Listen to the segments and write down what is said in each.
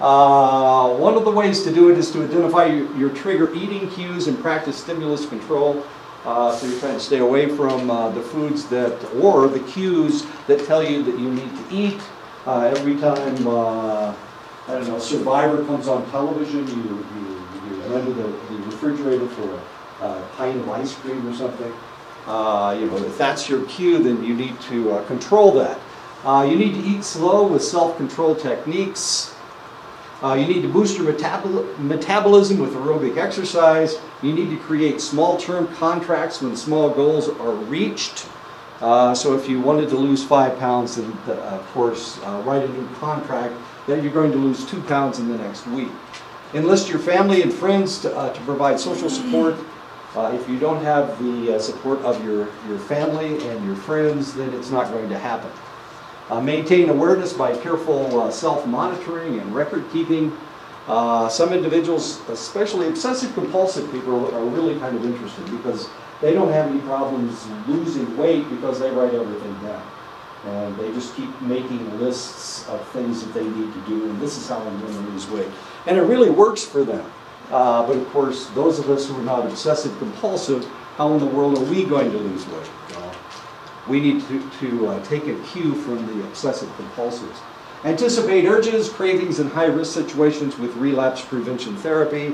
Uh, one of the ways to do it is to identify your, your trigger eating cues and practice stimulus control. Uh, so you're trying to stay away from uh, the foods that, or the cues that tell you that you need to eat. Uh, every time, uh, I don't know, Survivor comes on television, you, you, you to the, the refrigerator for a, a pint of ice cream or something. Uh, you know, if that's your cue, then you need to uh, control that. you need to eat slow with self-control techniques. Uh, you need to boost your metabol metabolism with aerobic exercise. You need to create small-term contracts when small goals are reached. Uh, so if you wanted to lose five pounds, then uh, of course uh, write a new contract that you're going to lose two pounds in the next week. Enlist your family and friends to, uh, to provide social support. If you don't have the support of your, your family and your friends, then it's not going to happen. Uh, maintain awareness by careful uh, self-monitoring and record keeping. Uh, some individuals, especially obsessive compulsive people, are really kind of interested because they don't have any problems losing weight because they write everything down. And they just keep making lists of things that they need to do, and this is how I'm going to lose weight. And it really works for them. Uh, but of course, those of us who are not obsessive compulsive, how in the world are we going to lose weight? We need to, to uh, take a cue from the obsessive compulsives. Anticipate urges, cravings, and high-risk situations with relapse prevention therapy.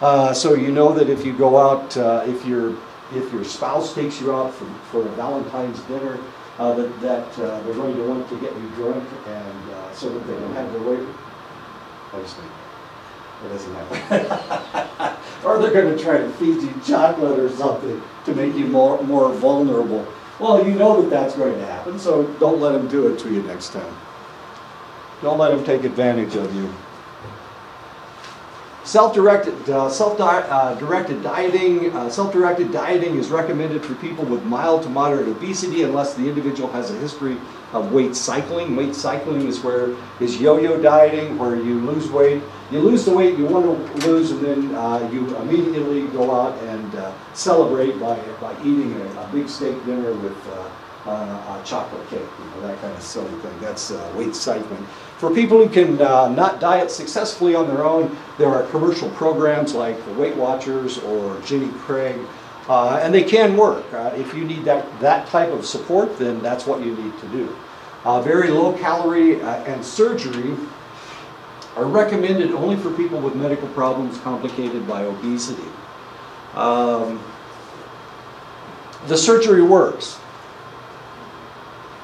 Uh, so you know that if you go out, uh, if your if your spouse takes you out for, for a Valentine's dinner, uh, that, that uh, they're going to want to get you drunk, and uh, so that they don't have. I just think it doesn't happen. or they're going to try to feed you chocolate or something to make you more more vulnerable. Well, you know that that's going to happen, so don't let them do it to you next time. Don't let them take advantage of you. Self-directed, uh, self-directed dieting. Uh, self-directed dieting is recommended for people with mild to moderate obesity unless the individual has a history of weight cycling. Weight cycling is where is yo-yo dieting, where you lose weight, you lose the weight you want to lose, and then uh, you immediately go out and uh, celebrate by by eating a, a big steak dinner with uh, chocolate cake, you know, that kind of silly thing. That's weight cycling. For people who can uh, not diet successfully on their own, there are commercial programs like the Weight Watchers or Jenny Craig, uh, and they can work. Uh, if you need that, that type of support, then that's what you need to do. Very low calorie and surgery are recommended only for people with medical problems complicated by obesity. Um, the surgery works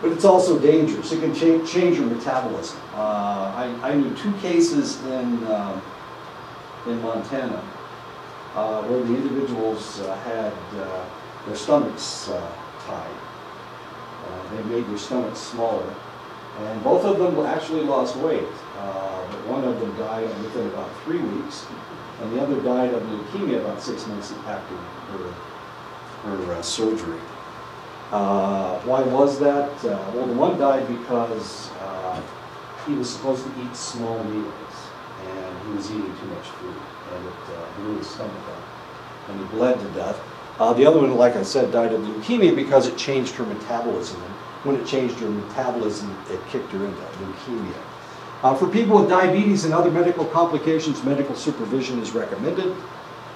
but it's also dangerous. It can cha change your metabolism. Uh, I, I, knew two cases in, uh, in Montana uh, where the individuals uh, had uh, their stomachs uh, tied. they made their stomachs smaller. And both of them actually lost weight. but one of them died within about three weeks, and the other died of leukemia about six months after her, her surgery. Uh, why was that? Uh, well, the one died because uh, he was supposed to eat small meals, and he was eating too much food, and it uh, blew his stomach up, and he bled to death. Uh, the other one, like I said, died of leukemia because it changed her metabolism. And when it changed her metabolism, it kicked her into leukemia. Uh, for people with diabetes and other medical complications, medical supervision is recommended.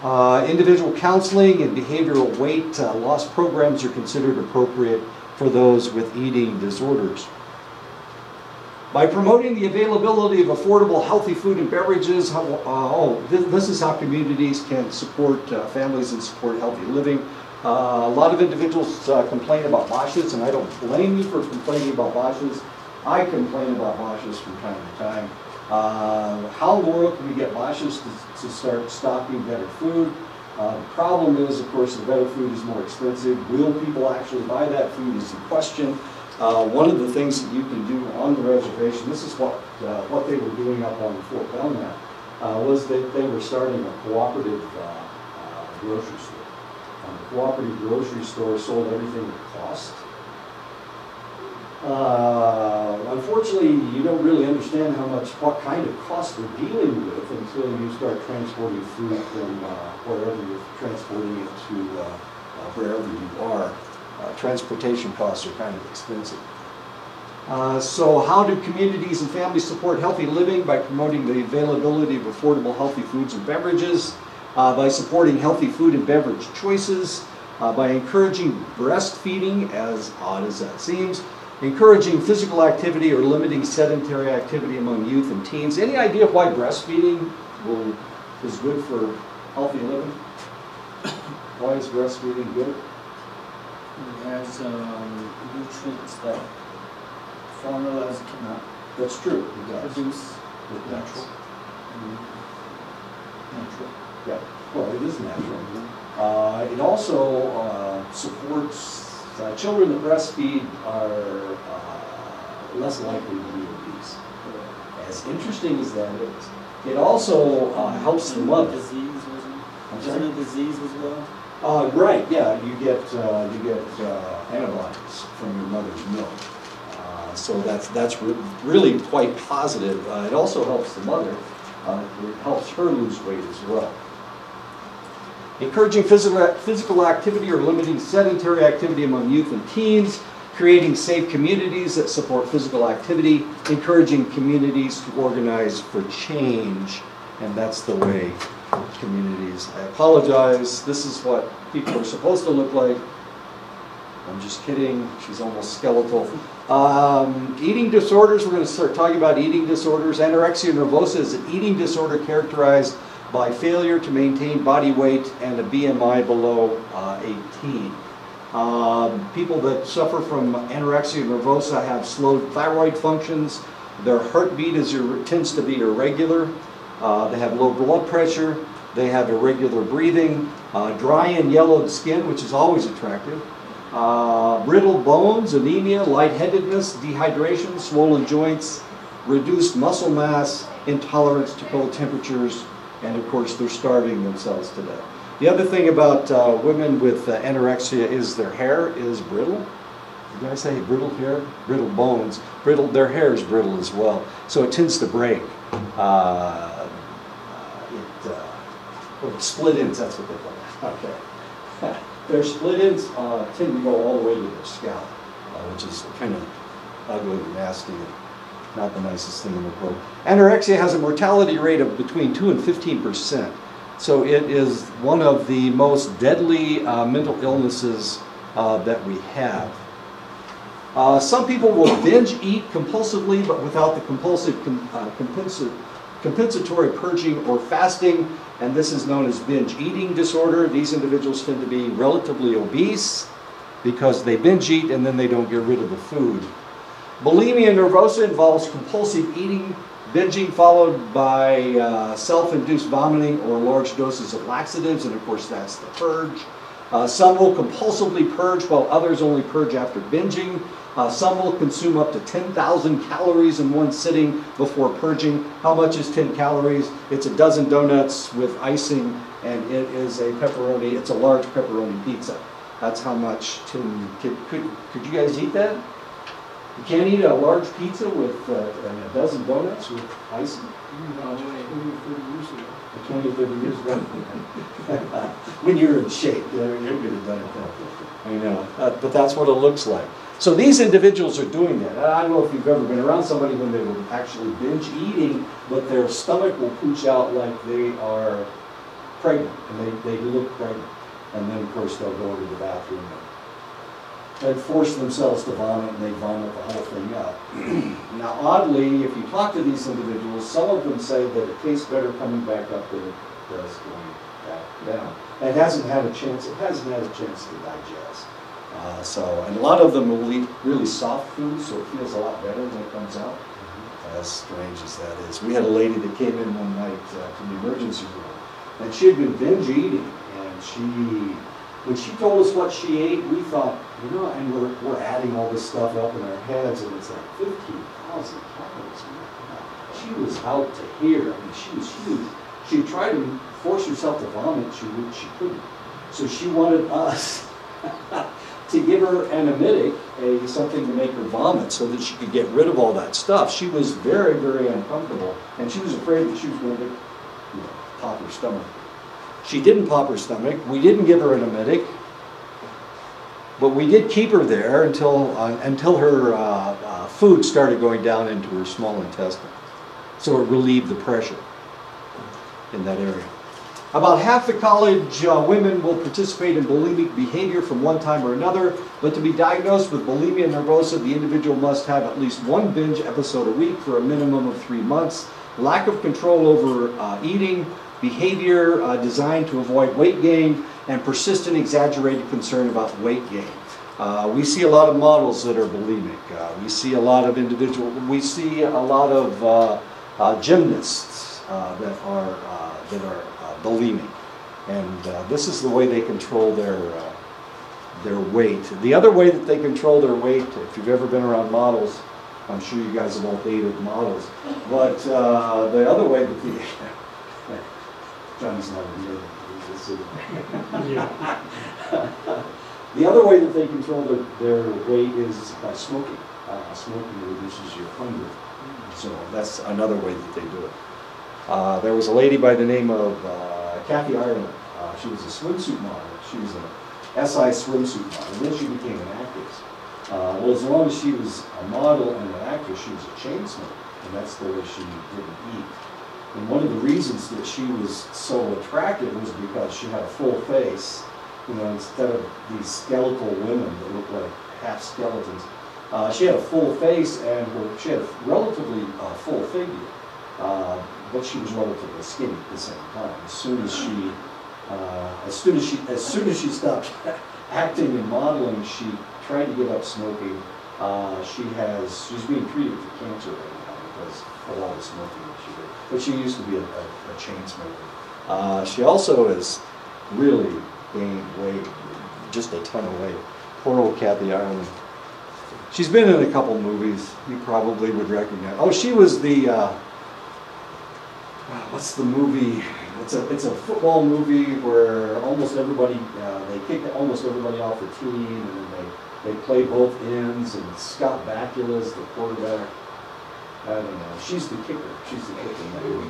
Uh, individual counseling and behavioral weight uh, loss programs are considered appropriate for those with eating disorders. By promoting the availability of affordable, healthy food and beverages, uh, oh, this, this, is how communities can support uh, families and support healthy living. Uh, a lot of individuals uh, complain about BOSHs, and I don't blame you for complaining about BOSHs. I complain about BOSHs from time to time. Uh, how world can we get BOSHs to, to start stocking better food? Uh, the problem is, of course, the better food is more expensive. Will people actually buy that food is the question. Uh, one of the things that you can do on the reservation, this is what, uh, what they were doing up on Fort Belknap, uh, was that they were starting a cooperative uh, grocery store. Um, the cooperative grocery store sold everything at cost. Uh, unfortunately, you don't really understand how much, what kind of cost they're dealing with until you start transporting food from uh, wherever you're transporting it to uh, uh wherever you are. Uh, transportation costs are kind of expensive. Uh, so how do communities and families support healthy living? By promoting the availability of affordable healthy foods and beverages, by supporting healthy food and beverage choices, by encouraging breastfeeding, as odd as that seems, encouraging physical activity or limiting sedentary activity among youth and teens. Any idea why breastfeeding will, is good for healthy living? Why is breastfeeding good? It has um, nutrients that formulas cannot That's true, it does. produce. It does. Natural. Natural. Yeah, well, it is natural. Uh, it also uh, supports, uh, children that breastfeed are uh, less likely to be obese. As interesting as that is, it also uh, helps the mother. Disease, wasn't it? sorry? Isn't it disease as well? Uh, right, yeah, you get, uh, you get uh, antibodies from your mother's milk. Uh, so that's, that's re- really quite positive. Uh, it also helps the mother, uh, it helps her lose weight as well. Encouraging physical, physical activity or limiting sedentary activity among youth and teens, creating safe communities that support physical activity, encouraging communities to organize for change, and that's the way communities. I apologize, this is what people are supposed to look like. I'm just kidding, she's almost skeletal. Um, eating disorders, we're going to start talking about eating disorders. Anorexia nervosa is an eating disorder characterized by failure to maintain body weight and a BMI below uh, 18. Um, people that suffer from anorexia nervosa have slowed thyroid functions. Their heartbeat is, tends to be irregular. Uh, they have low blood pressure. They have irregular breathing, uh, dry and yellowed skin, which is always attractive. Uh, brittle bones, anemia, lightheadedness, dehydration, swollen joints, reduced muscle mass, intolerance to cold temperatures, and of course they're starving themselves to death. The other thing about uh, women with uh, anorexia is their hair is brittle. Did I say brittle hair? Brittle bones. Brittle. Their hair is brittle as well, so it tends to break. Uh, it, uh, oh, split ends. That's what they call it. Okay. their split ends uh, tend to go all the way to their scalp, uh, which is kind of ugly and nasty not the nicest thing in the world. Anorexia has a mortality rate of between 2 and 15 percent. So it is one of the most deadly uh, mental illnesses uh, that we have. Uh, some people will binge eat compulsively, but without the compulsive com- uh, compensa- compensatory purging or fasting, and this is known as binge eating disorder. These individuals tend to be relatively obese because they binge eat and then they don't get rid of the food. Bulimia nervosa involves compulsive eating, binging followed by uh, self-induced vomiting or large doses of laxatives, and of course that's the purge. Uh, some will compulsively purge while others only purge after binging. Uh, some will consume up to 10,000 calories in one sitting before purging. How much is 10 calories? It's a dozen donuts with icing, and it is a pepperoni. It's a large pepperoni pizza. That's how much 10. Could, could, could you guys eat that? You can't eat a large pizza with uh, a dozen donuts with icing. No way. 20, 30 years ago. when you're in shape, you're going to done it then. I know, uh, but that's what it looks like. So these individuals are doing that. I don't know if you've ever been around somebody when they were actually binge eating, but their stomach will pooch out like they are pregnant, and they, they look pregnant. And then, of course, they'll go to the bathroom and, and force themselves to vomit, and they vomit the whole thing out. now, oddly, if you talk to these individuals, some of them say that it tastes better coming back up than it does going back down. And it hasn't had a chance. It hasn't had a chance to digest. Uh, so, and a lot of them will eat really soft food, so it feels a lot better when it comes out. As strange as that is, we had a lady that came in one night uh, to the emergency room, and she had been binge eating, and she, when she told us what she ate, we thought, you know, and we're, we're adding all this stuff up in our heads, and it's like 15,000 calories. She was out to here. I mean, she was huge. She tried to force herself to vomit. She she couldn't. So she wanted us to give her an emetic, a something to make her vomit, so that she could get rid of all that stuff. She was very, very uncomfortable, and she was afraid that she was going to, you know, pop her stomach. She didn't pop her stomach. We didn't give her an emetic. But we did keep her there until, uh, until her uh, uh, food started going down into her small intestine. So it relieved the pressure in that area. About half the college uh, women will participate in bulimic behavior from one time or another, but to be diagnosed with bulimia nervosa, the individual must have at least one binge episode a week for a minimum of three months. Lack of control over uh, eating, behavior uh, designed to avoid weight gain, and persistent exaggerated concern about weight gain. Uh, we see a lot of models that are bulimic. Uh, we see a lot of individual. We see a lot of uh, uh, gymnasts uh, that are that are bulimic, and this is the way they control their their weight. The other way that they control their weight, if you've ever been around models, I'm sure you guys have all dated models, but the other way that the Johnny's not. The other way that they control their, their weight is by smoking. Uh, smoking reduces your hunger. So that's another way that they do it. Uh, there was a lady by the name of uh, Kathy Ireland. Uh, she was a swimsuit model. She was a SI swimsuit model. And then she became an actress. Uh, well, as long as she was a model and an actress, she was a chain smoker. And that's the way she didn't eat. And one of the reasons that she was so attractive was because she had a full face you know, instead of these skeletal women that look like half skeletons. Uh, she had a full face and her, she had a relatively uh, full figure, uh, but she was relatively skinny at the same time. As soon as she, uh, as soon as she, as soon as she stopped acting and modeling, she tried to give up smoking. Uh, she has, she's being treated for cancer right now because of all the smoking. But she used to be a, a, a chain smoker. Uh, she also is really gained weight, just a ton of weight. Poor old Kathy Ireland. She's been in a couple movies. You probably would recognize. Oh, she was the. Uh, what's the movie? It's a it's a football movie where almost everybody uh, they kick almost everybody off the team and then they they play both ends and Scott Bakula's the quarterback. I don't know. She's the kicker. She's the kicker.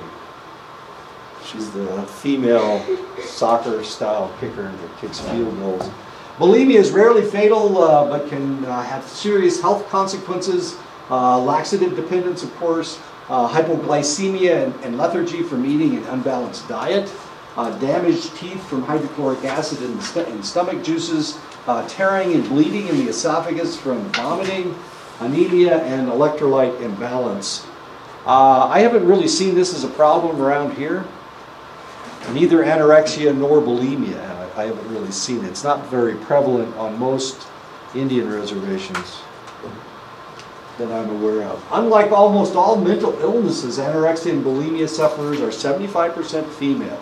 She's the female soccer style kicker that kicks field goals. Bulimia is rarely fatal, uh, but can uh, have serious health consequences. Uh, laxative dependence, of course, uh, hypoglycemia and, and, lethargy from eating an unbalanced diet, uh, damaged teeth from hydrochloric acid in, st in stomach juices, uh, tearing and bleeding in the esophagus from vomiting, anemia, and electrolyte imbalance. Uh, I haven't really seen this as a problem around here neither anorexia nor bulimia. I haven't really seen it. It's not very prevalent on most Indian reservations that I'm aware of. Unlike almost all mental illnesses, anorexia and bulimia sufferers are 75% female.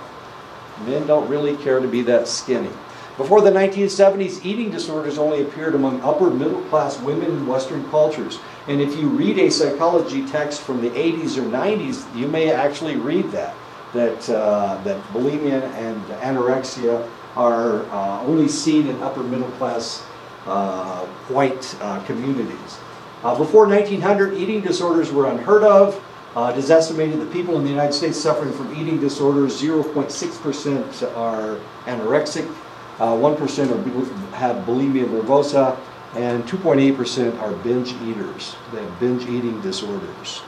Men don't really care to be that skinny. Before the 1970s, eating disorders only appeared among upper middle class women in Western cultures. And if you read a psychology text from the 80s or 90s, you may actually read that that, uh, that bulimia and anorexia are uh, only seen in upper middle class uh, white uh, communities. Uh, before 1900, eating disorders were unheard of. Uh, it is estimated that people in the United States suffering from eating disorders, 0.6% are anorexic, 1% have bulimia nervosa, and 2.8% are binge eaters. They have binge eating disorders.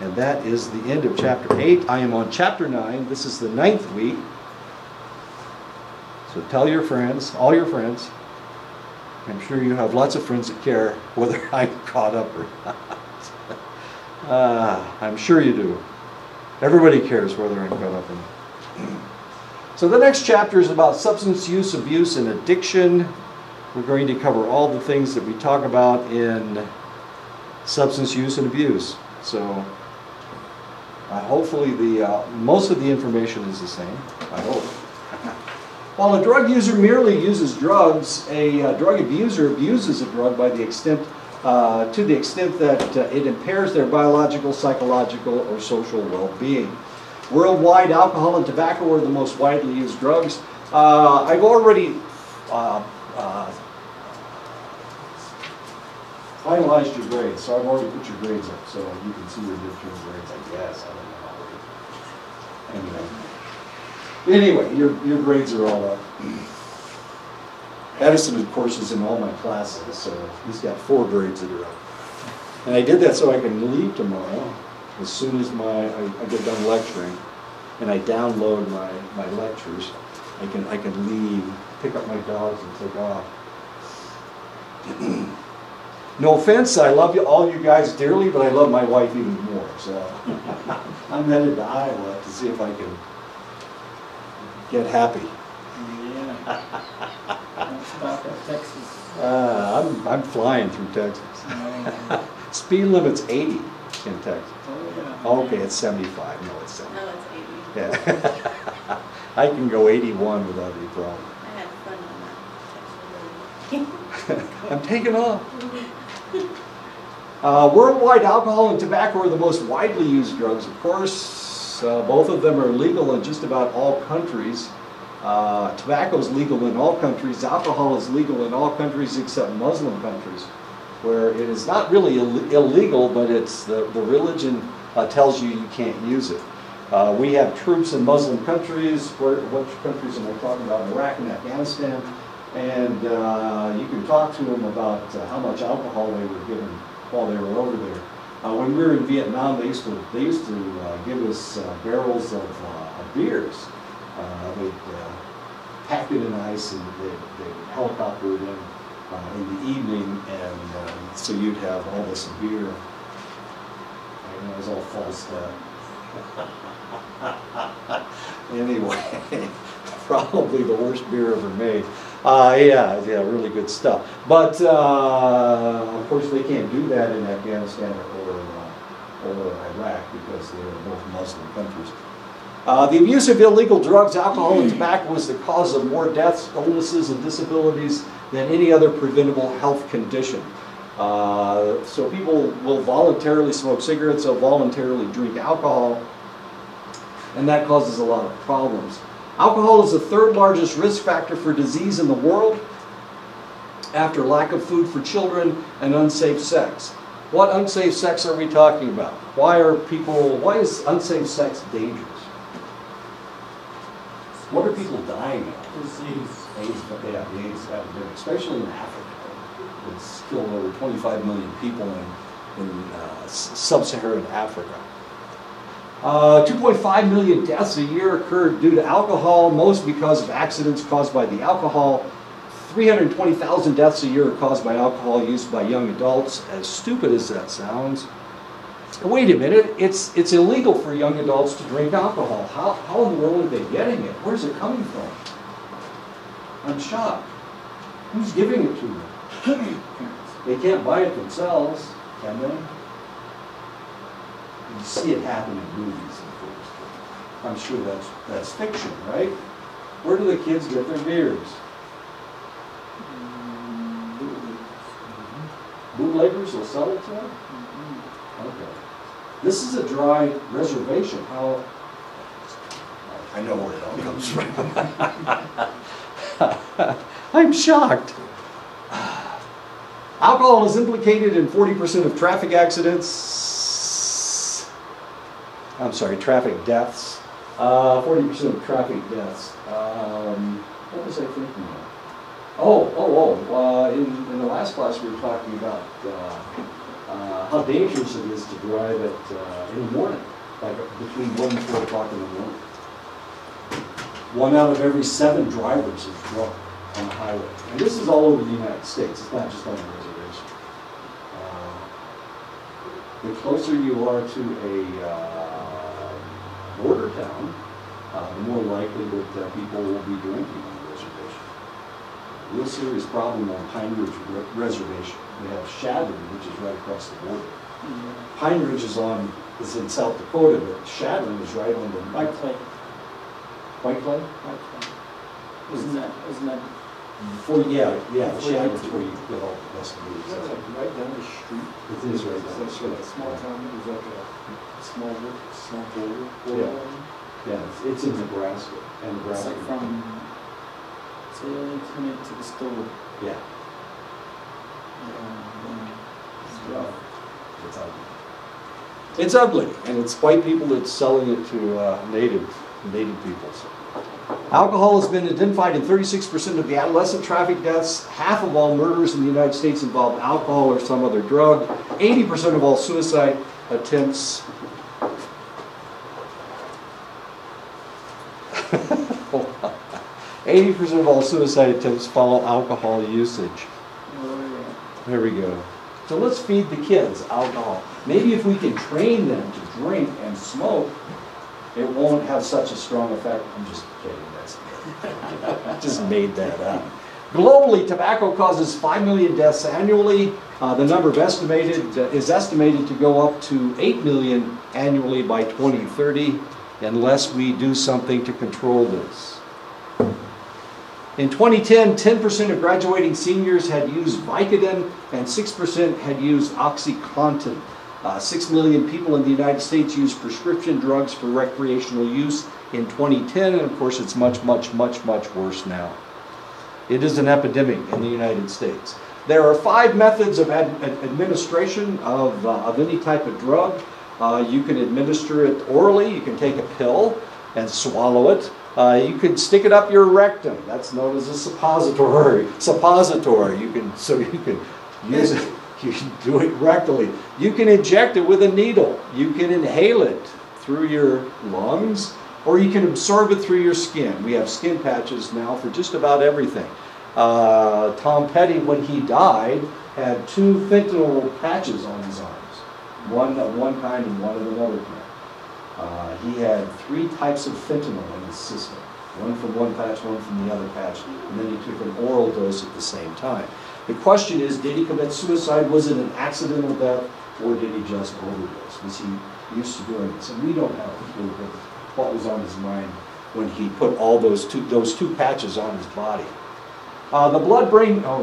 And that is the end of chapter 8. I am on chapter 9. This is the ninth week. So tell your friends, all your friends. I'm sure you have lots of friends that care whether I'm caught up or not. Uh, I'm sure you do. Everybody cares whether I'm caught up or not. So the next chapter is about substance use, abuse, and addiction. We're going to cover all the things that we talk about in substance use and abuse. So uh, hopefully the, uh, most of the information is the same, I hope. While a drug user merely uses drugs, a uh, drug abuser abuses a drug by the extent, uh, to the extent that uh, it impairs their biological, psychological, or social well-being. Worldwide, alcohol and tobacco are the most widely used drugs. Uh, I've already finalized your grades, so I've already put your grades up, so you can see your midterm grades, I guess. I don't know how Anyway, anyway your, your grades are all up. Edison, of course, is in all my classes, so he's got four grades that are up. And I did that so I can leave tomorrow, as soon as my, I, I get done lecturing, and I download my, my lectures, I can, I can leave, pick up my dogs and take off. No offense, I love you, all you guys dearly, but I love my wife even more, so. I'm headed to Iowa to see if I can get happy. Yeah. Don't stop at Texas. Uh, I'm, I'm flying through Texas. Oh, Speed limit's 80 in Texas. Yeah. Okay, it's 75, no, it's 70. No, it's eighty. Yeah. I can go 81 without any problem. I had fun on that I'm taking off. Uh, worldwide, alcohol and tobacco are the most widely used drugs, of course. Uh, both of them are legal in just about all countries. Uh, tobacco is legal in all countries. Alcohol is legal in all countries except Muslim countries, where it is not really Ill- illegal, but it's the, the religion uh, tells you you can't use it. Uh, we have troops in Muslim countries. Where, countries am I talking about? Iraq and Afghanistan. And uh, you can talk to them about uh, how much alcohol they were given while they were over there. Uh, when we were in Vietnam, they used to they used to uh, give us barrels of, of beers. They'd pack it in ice and they'd, they'd helicopter it in in the evening, and so you'd have all this beer. And it was all false stuff. anyway, probably the worst beer ever made. Uh, yeah, yeah, really good stuff. But uh, of course, they can't do that in Afghanistan or, uh, or Iraq because they're both Muslim countries. Uh, the abuse of illegal drugs, alcohol, and tobacco is the cause of more deaths, illnesses, and disabilities than any other preventable health condition. Uh, so people will voluntarily smoke cigarettes, they'll voluntarily drink alcohol, and that causes a lot of problems. Alcohol is the third largest risk factor for disease in the world after lack of food for children and unsafe sex. What unsafe sex are we talking about? Why are people, why is unsafe sex dangerous? What are people dying of? Disease. AIDS, yeah, the AIDS epidemic, especially in Africa. Killed over 25 million people in, in uh, sub-Saharan Africa. Uh, 2.5 million deaths a year occur due to alcohol, most because of accidents caused by the alcohol. 320,000 deaths a year are caused by alcohol use by young adults. As stupid as that sounds, wait a minute, it's, it's illegal for young adults to drink alcohol. How, how in the world are they getting it? Where's it coming from? I'm shocked. Who's giving it to them? They can't buy it themselves, can they? You see it happen in movies, of course. I'm sure that's, that's fiction, right? Where do the kids get their beers? Mm-hmm. Bootleggers will sell it to them? Mm-hmm. Okay. This is a dry reservation. How? I know where it all comes from. I'm shocked. Alcohol is implicated in 40% of traffic accidents. I'm sorry, traffic deaths. Uh, 40% of traffic deaths. Um, what was I thinking of? Oh, oh, oh, uh, in, in the last class we were talking about uh, uh, how dangerous it is to drive at, uh, in the morning, like between 1 and 4 o'clock in the morning. One out of every seven drivers is drunk on the highway. And this is all over the United States, it's not just on the The closer you are to a uh, border town, uh, the more likely that uh, people will be drinking on the reservation. Real serious problem on Pine Ridge Re- Reservation. We have Chadron, which is right across the border. Pine Ridge is on, is in South Dakota, but Chadron is right on the. White clay, White Clay? white clay. Isn't that, isn't that, Before, yeah, yeah, you get where you get all the best Is that like right down the street? It is right down the street. small town, is that a small, small border? Yeah. Yeah, it's, it's in Nebraska, and it's like from, say, Clement to the store. Yeah, Um, it's rough. It's ugly. It's ugly, and it's white people that's selling it to, uh, native, native peoples. Alcohol has been identified in 36% of the adolescent traffic deaths. Half of all murders in the United States involve alcohol or some other drug. 80% of all suicide attempts. Eighty percent of all suicide attempts follow alcohol usage. There we go. So let's feed the kids alcohol. Maybe if we can train them to drink and smoke, it won't have such a strong effect. I'm just kidding. That's just made that up. Globally, tobacco causes 5 million deaths annually. Uh, the number estimated uh, is estimated to go up to 8 million annually by 2030 unless we do something to control this. In 2010, 10% of graduating seniors had used Vicodin and 6% had used OxyContin. Uh, 6 million people in the United States use prescription drugs for recreational use in 2010, and of course, it's much, much, much, much worse now. It is an epidemic in the United States. There are five methods of ad- ad- administration of, uh, of any type of drug. Uh, you can administer it orally, you can take a pill and swallow it. Uh, you can stick it up your rectum. That's known as a suppository. Suppository. You can so you can use it. You can do it rectally. You can inject it with a needle. You can inhale it through your lungs, or you can absorb it through your skin. We have skin patches now for just about everything. Uh, Tom Petty, when he died, had two fentanyl patches on his arms, one of one kind and one of another kind. Uh, he had three types of fentanyl in his system, one from one patch, one from the other patch, and then he took an oral dose at the same time. The question is, did he commit suicide? Was it an accidental death, or did he just overdose? Was he used to doing this? And we don't have a clue what was on his mind when he put all those two, those two patches on his body. Uh, the blood-brain, oh,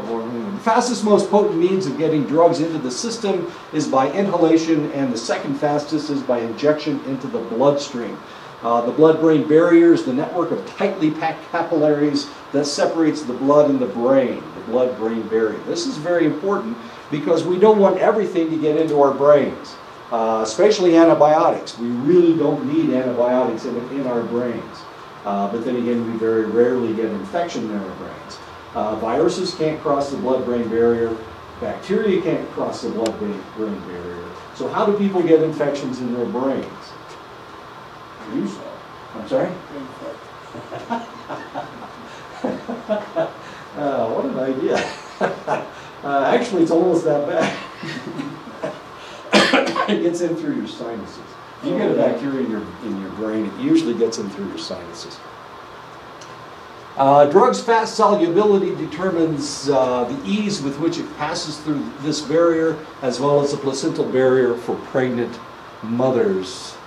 the fastest, most potent means of getting drugs into the system is by inhalation, and the second fastest is by injection into the bloodstream. Uh, the blood-brain barrier is the network of tightly packed capillaries that separates the blood and the brain, the blood-brain barrier. This is very important because we don't want everything to get into our brains, uh, especially antibiotics. We really don't need antibiotics in, in our brains. Uh, but then again, we very rarely get infection in our brains. Uh, viruses can't cross the blood-brain barrier. Bacteria can't cross the blood-brain barrier. So how do people get infections in their Usually. I'm sorry? Uh, what an idea. uh, actually, it's almost that bad. it gets in through your sinuses. If you get a bacteria in your, in your brain, it usually gets in through your sinuses. Uh, drugs' fat solubility determines uh, the ease with which it passes through this barrier, as well as the placental barrier for pregnant mothers.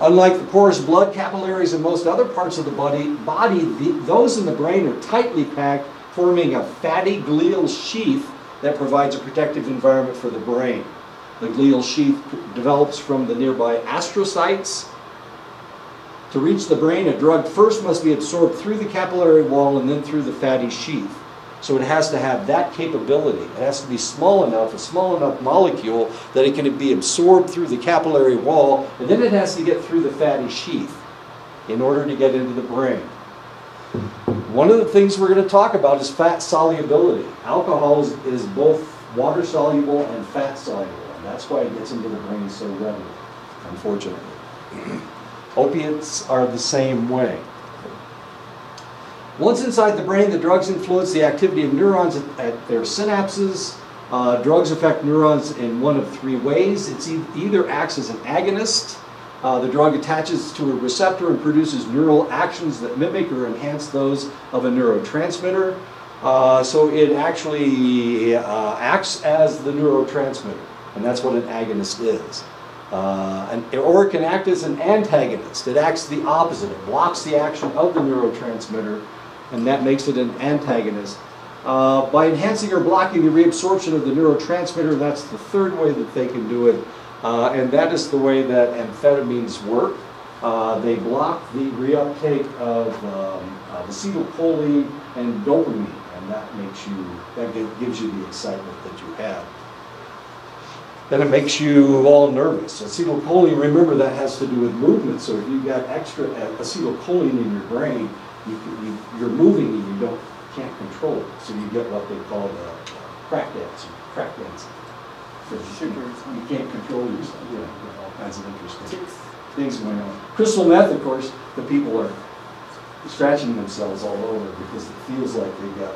Unlike the porous blood capillaries in most other parts of the body, body the, those in the brain are tightly packed, forming a fatty glial sheath that provides a protective environment for the brain. The glial sheath develops from the nearby astrocytes. To reach the brain, a drug first must be absorbed through the capillary wall and then through the fatty sheath. So it has to have that capability. It has to be small enough, a small enough molecule that it can be absorbed through the capillary wall, and then it has to get through the fatty sheath in order to get into the brain. One of the things we're going to talk about is fat solubility. Alcohol is, is both water soluble and fat soluble, and that's why it gets into the brain so readily, unfortunately. Opiates are the same way. Once inside the brain, the drugs influence the activity of neurons at, their synapses. Uh, drugs affect neurons in one of three ways. It e- either acts as an agonist, uh, the drug attaches to a receptor and produces neural actions that mimic or enhance those of a neurotransmitter. Uh, so it actually uh, acts as the neurotransmitter, and that's what an agonist is. Uh, and, or it can act as an antagonist. It acts the opposite. It blocks the action of the neurotransmitter, and that makes it an antagonist. Uh, by enhancing or blocking the reabsorption of the neurotransmitter, that's the third way that they can do it, uh, and that is the way that amphetamines work. Uh, they block the reuptake of um, uh, acetylcholine and dopamine, and that makes you, that gives you the excitement that you have. then it makes you all nervous. Acetylcholine, remember that has to do with movement, so if you've got extra acetylcholine in your brain, you, you, you're moving and you don't, can't control it. So you get what they call the crack dance, crack. Because you you can't control yourself, you know, all kinds of interesting things going on. Crystal meth, of course, the people are scratching themselves all over because it feels like they got,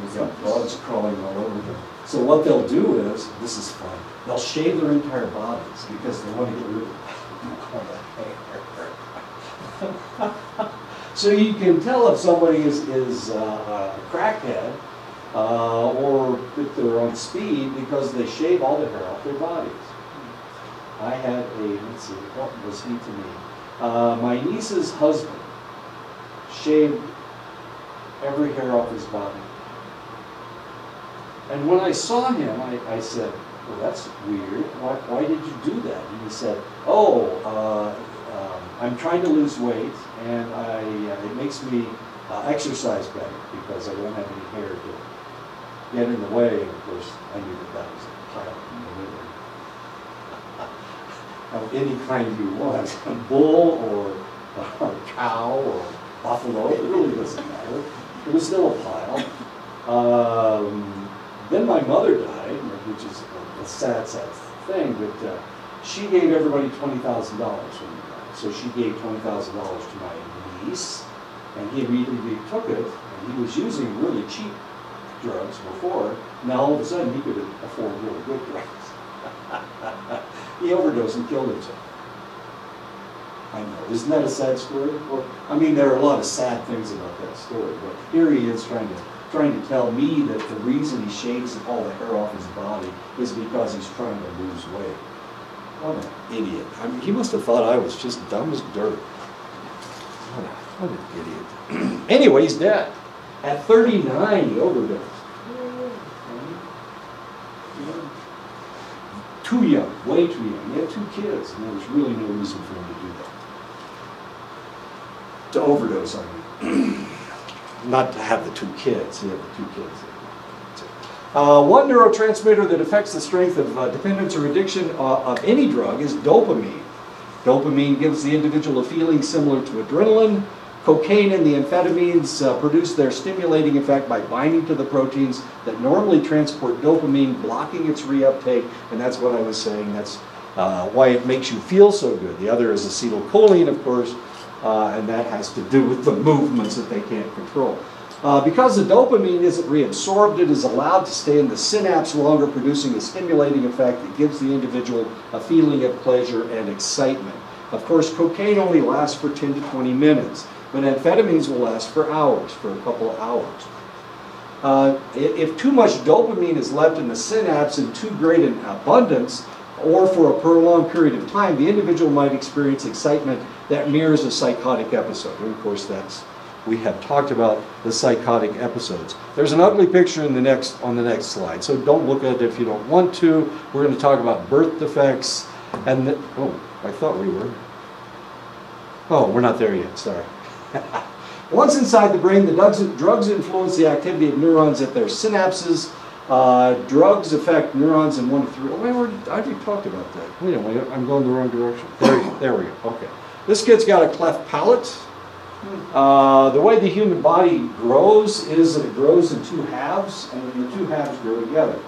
they've got bugs crawling all over them. So what they'll do is, this is fun, they'll shave their entire bodies because they want to get rid of all that hair. So you can tell if somebody is, is uh, a crackhead uh, or if they're on speed because they shave all the hair off their bodies. I had a, let's see, what was he to me? Uh, my niece's husband shaved every hair off his body. And when I saw him, I, I said, well, that's weird. Why, why did you do that? And he said, oh, uh, um, I'm trying to lose weight and I, uh, it makes me uh, exercise better because I don't have any hair to get in the way. And of course, I knew that that was a pile in the liver of any kind you want, a bull or a cow or buffalo, it really doesn't matter. It was still a pile. Um, then my mother died, which is a, a sad, sad thing, but uh, she gave everybody twenty thousand dollars when he died. So she gave twenty thousand dollars to my niece, and he immediately took it, and he was using really cheap drugs before. Now all of a sudden he could afford really good drugs. he overdosed and killed himself. I know, isn't that a sad story? Well, I mean, there are a lot of sad things about that story, but here he is trying to trying to tell me that the reason he shaves all the hair off his body is because he's trying to lose weight. What an idiot! I mean, he must have thought I was just dumb as dirt. What, a, what an idiot! anyway, he's dead at 39. He overdosed. Too young, way too young. He had two kids, and there was really no reason for him to do that. To overdose on me. Not to have the two kids, he had the two kids. Uh, one neurotransmitter that affects the strength of uh, dependence or addiction uh, of any drug is dopamine. Dopamine gives the individual a feeling similar to adrenaline. Cocaine and the amphetamines uh, produce their stimulating effect by binding to the proteins that normally transport dopamine, blocking its reuptake, and that's what I was saying. That's uh, why it makes you feel so good. The other is acetylcholine, of course, uh, and that has to do with the movements that they can't control. Uh, because the dopamine isn't reabsorbed, it is allowed to stay in the synapse longer, producing a stimulating effect that gives the individual a feeling of pleasure and excitement. Of course, cocaine only lasts for 10 to 20 minutes, but amphetamines will last for hours, for a couple of hours. Uh, if too much dopamine is left in the synapse in too great an abundance, or for a prolonged period of time, the individual might experience excitement that mirrors a psychotic episode. And of course, that's we have talked about the psychotic episodes. There's an ugly picture in the next on the next slide, so don't look at it if you don't want to. We're going to talk about birth defects, and the, oh, I thought we were. Oh, we're not there yet. Sorry. Once inside the brain, the drugs, drugs influence the activity of neurons at their synapses. Uh, drugs affect neurons in one to three. Oh, wait, did- I already talked about that. Wait a minute, I'm going the wrong direction. There, there we go. Okay. This kid's got a cleft palate. Uh, the way the human body grows is that it grows in two halves, and the two halves grow together.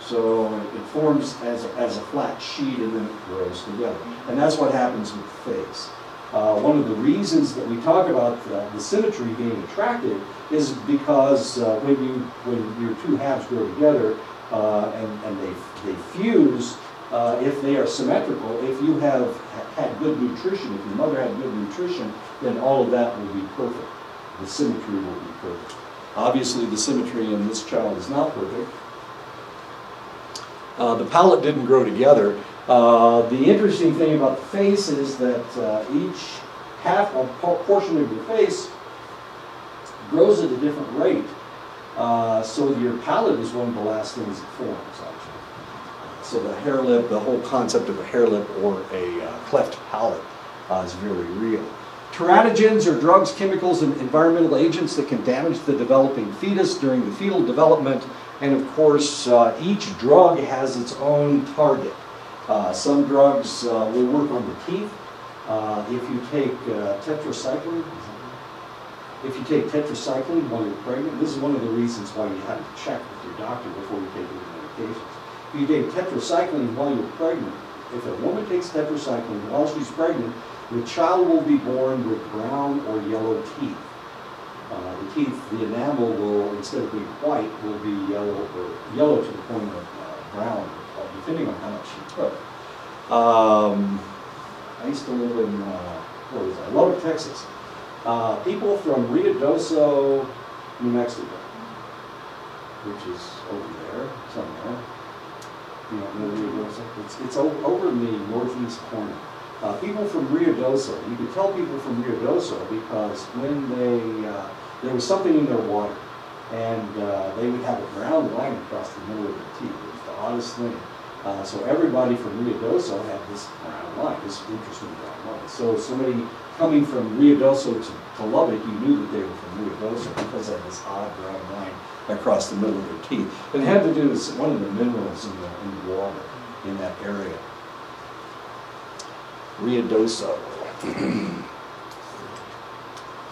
So it forms as a, as a flat sheet, and then it grows together. And that's what happens with face. Uh, one of the reasons that we talk about the symmetry being attractive is because uh, when you when your two halves grow together uh, and, and they, they fuse, uh, if they are symmetrical, if you have had good nutrition, if your mother had good nutrition, then all of that will be perfect. The symmetry will be perfect. Obviously, the symmetry in this child is not perfect. Uh, the palate didn't grow together. Uh, the interesting thing about the face is that uh, each half por- portion of your face grows at a different rate. Uh, so your palate is one of the last things it forms, actually. So the hare lip, the whole concept of a hare lip or a uh, cleft palate uh, is very real. Teratogens are drugs, chemicals, and environmental agents that can damage the developing fetus during the fetal development. And of course, uh, each drug has its own target. Uh, some drugs uh, will work on the teeth. Uh, if you take uh, tetracycline, if you take tetracycline while you're pregnant, this is one of the reasons why you have to check with your doctor before you take any medications. If you take tetracycline while you're pregnant, if a woman takes tetracycline while she's pregnant, the child will be born with brown or yellow teeth. Uh, the teeth, the enamel will, instead of being white, will be yellow or yellow to the point of uh, brown, uh, depending on how much you took. Um, I used to live in, uh, what was that, Lubbock, Texas. Uh, people from Ruidoso, New Mexico, which is over there somewhere. You know Ruidoso? It's, it's over in the northeast corner. Uh, people from Ruidoso, you could tell people from Ruidoso because when they, uh, there was something in their water and uh, they would have a brown line across the middle of their teeth. It was the oddest thing. Uh, so everybody from Ruidoso had this brown line, this interesting brown line. So somebody coming from Ruidoso to, to Lubbock, you knew that they were from Ruidoso because they had this odd brown line across the middle of their teeth. It had to do with one of the minerals in the, in the water in that area. Ruidoso.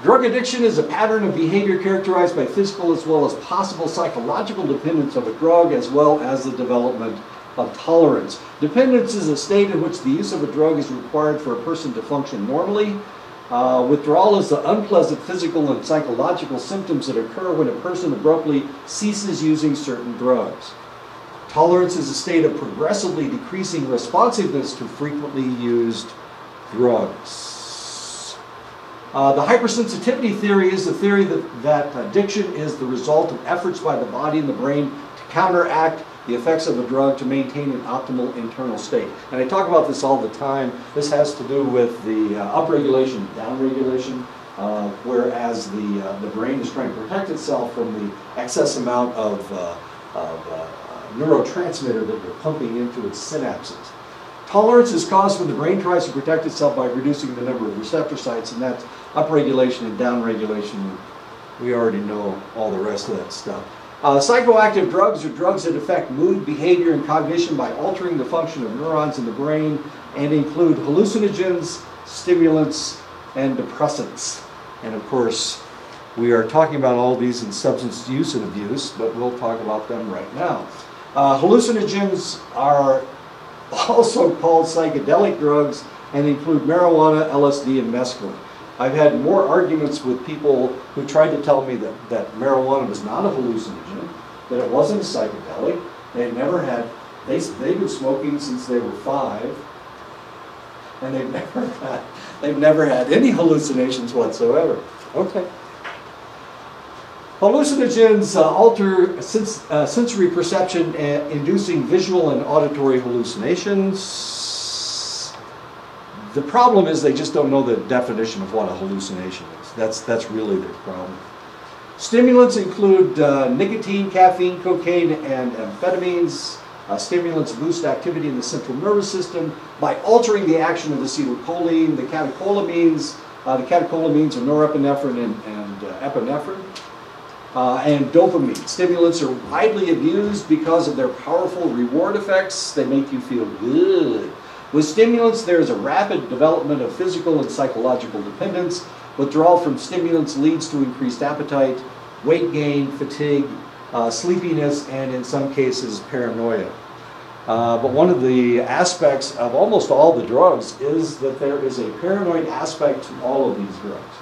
Drug addiction is a pattern of behavior characterized by physical as well as possible psychological dependence of a drug as well as the development of tolerance. Dependence is a state in which the use of a drug is required for a person to function normally. Uh, withdrawal is the unpleasant physical and psychological symptoms that occur when a person abruptly ceases using certain drugs. Tolerance is a state of progressively decreasing responsiveness to frequently used drugs. Uh, the hypersensitivity theory is the theory that, that addiction is the result of efforts by the body and the brain to counteract the effects of a drug to maintain an optimal internal state. And I talk about this all the time. This has to do with the uh, upregulation, downregulation, uh, whereas the, uh, the brain is trying to protect itself from the excess amount of, uh, of uh, neurotransmitter that you're pumping into its synapses. Tolerance is caused when the brain tries to protect itself by reducing the number of receptor sites, and that's upregulation and downregulation. We already know all the rest of that stuff. Uh, psychoactive drugs are drugs that affect mood, behavior, and cognition by altering the function of neurons in the brain and include hallucinogens, stimulants, and depressants. And of course, we are talking about all these in substance use and abuse, but we'll talk about them right now. Uh, hallucinogens are also called psychedelic drugs and include marijuana, LSD, and mescaline. I've had more arguments with people who tried to tell me that, that marijuana was not a hallucinogen, that it wasn't a psychedelic. They'd never had, they, they've been smoking since they were five, and they've never had, they've never had any hallucinations whatsoever. Okay. Hallucinogens uh, alter uh, sensory perception, uh, inducing visual and auditory hallucinations. The problem is they just don't know the definition of what a hallucination is. That's, that's really their problem. Stimulants include uh, nicotine, caffeine, cocaine, and amphetamines. Uh, stimulants boost activity in the central nervous system by altering the action of the acetylcholine, the catecholamines. Uh, the catecholamines are norepinephrine and, and uh, epinephrine. Uh, and dopamine. Stimulants are widely abused because of their powerful reward effects. They make you feel good. With stimulants, there is a rapid development of physical and psychological dependence. Withdrawal from stimulants leads to increased appetite, weight gain, fatigue, uh, sleepiness, and in some cases, paranoia. Uh, but one of the aspects of almost all the drugs is that there is a paranoid aspect to all of these drugs.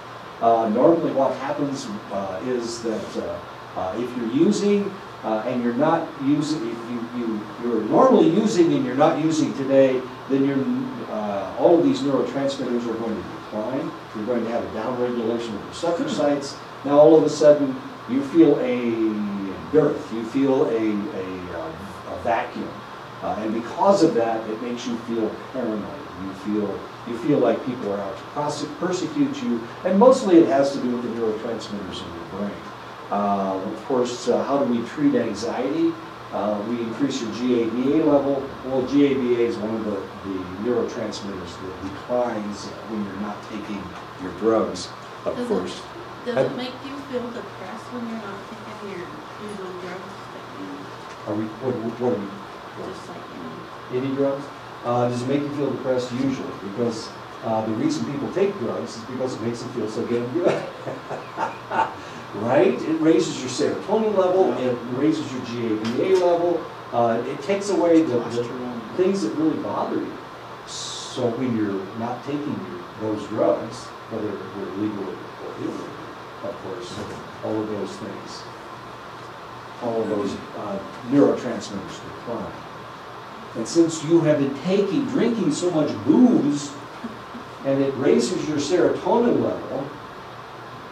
Uh, normally what happens uh, is that uh, uh, if you're using uh, and you're not using, if you, you, you're normally using and you're not using today, then you're, uh, all of these neurotransmitters are going to decline. You're going to have a downregulation of receptor sites. Now all of a sudden you feel a dearth, you feel a, a, a vacuum. And because of that, it makes you feel paranoid. You feel you feel like people are out to persecute you, and mostly it has to do with the neurotransmitters in your brain. Uh, of course, uh, how do we treat anxiety? Uh, we increase your GABA level. Well, GABA is one of the, the neurotransmitters that declines when you're not taking your drugs, of Does it- course. Does Have- it make you feel depressed when you're not taking your usual drugs that Are we, what, what are we? you, just like, you know? Any drugs? Uh, does it make you feel depressed? Usually, because uh, the reason people take drugs is because it makes them feel so damn good. right? It raises your serotonin level, it raises your GABA level, uh, it takes away the, the things that really bother you. So when you're not taking your, those drugs, whether they're legal or illegal, of course, all of those things, all of those uh, neurotransmitters decline. And since you have been taking, drinking so much booze, and it raises your serotonin level,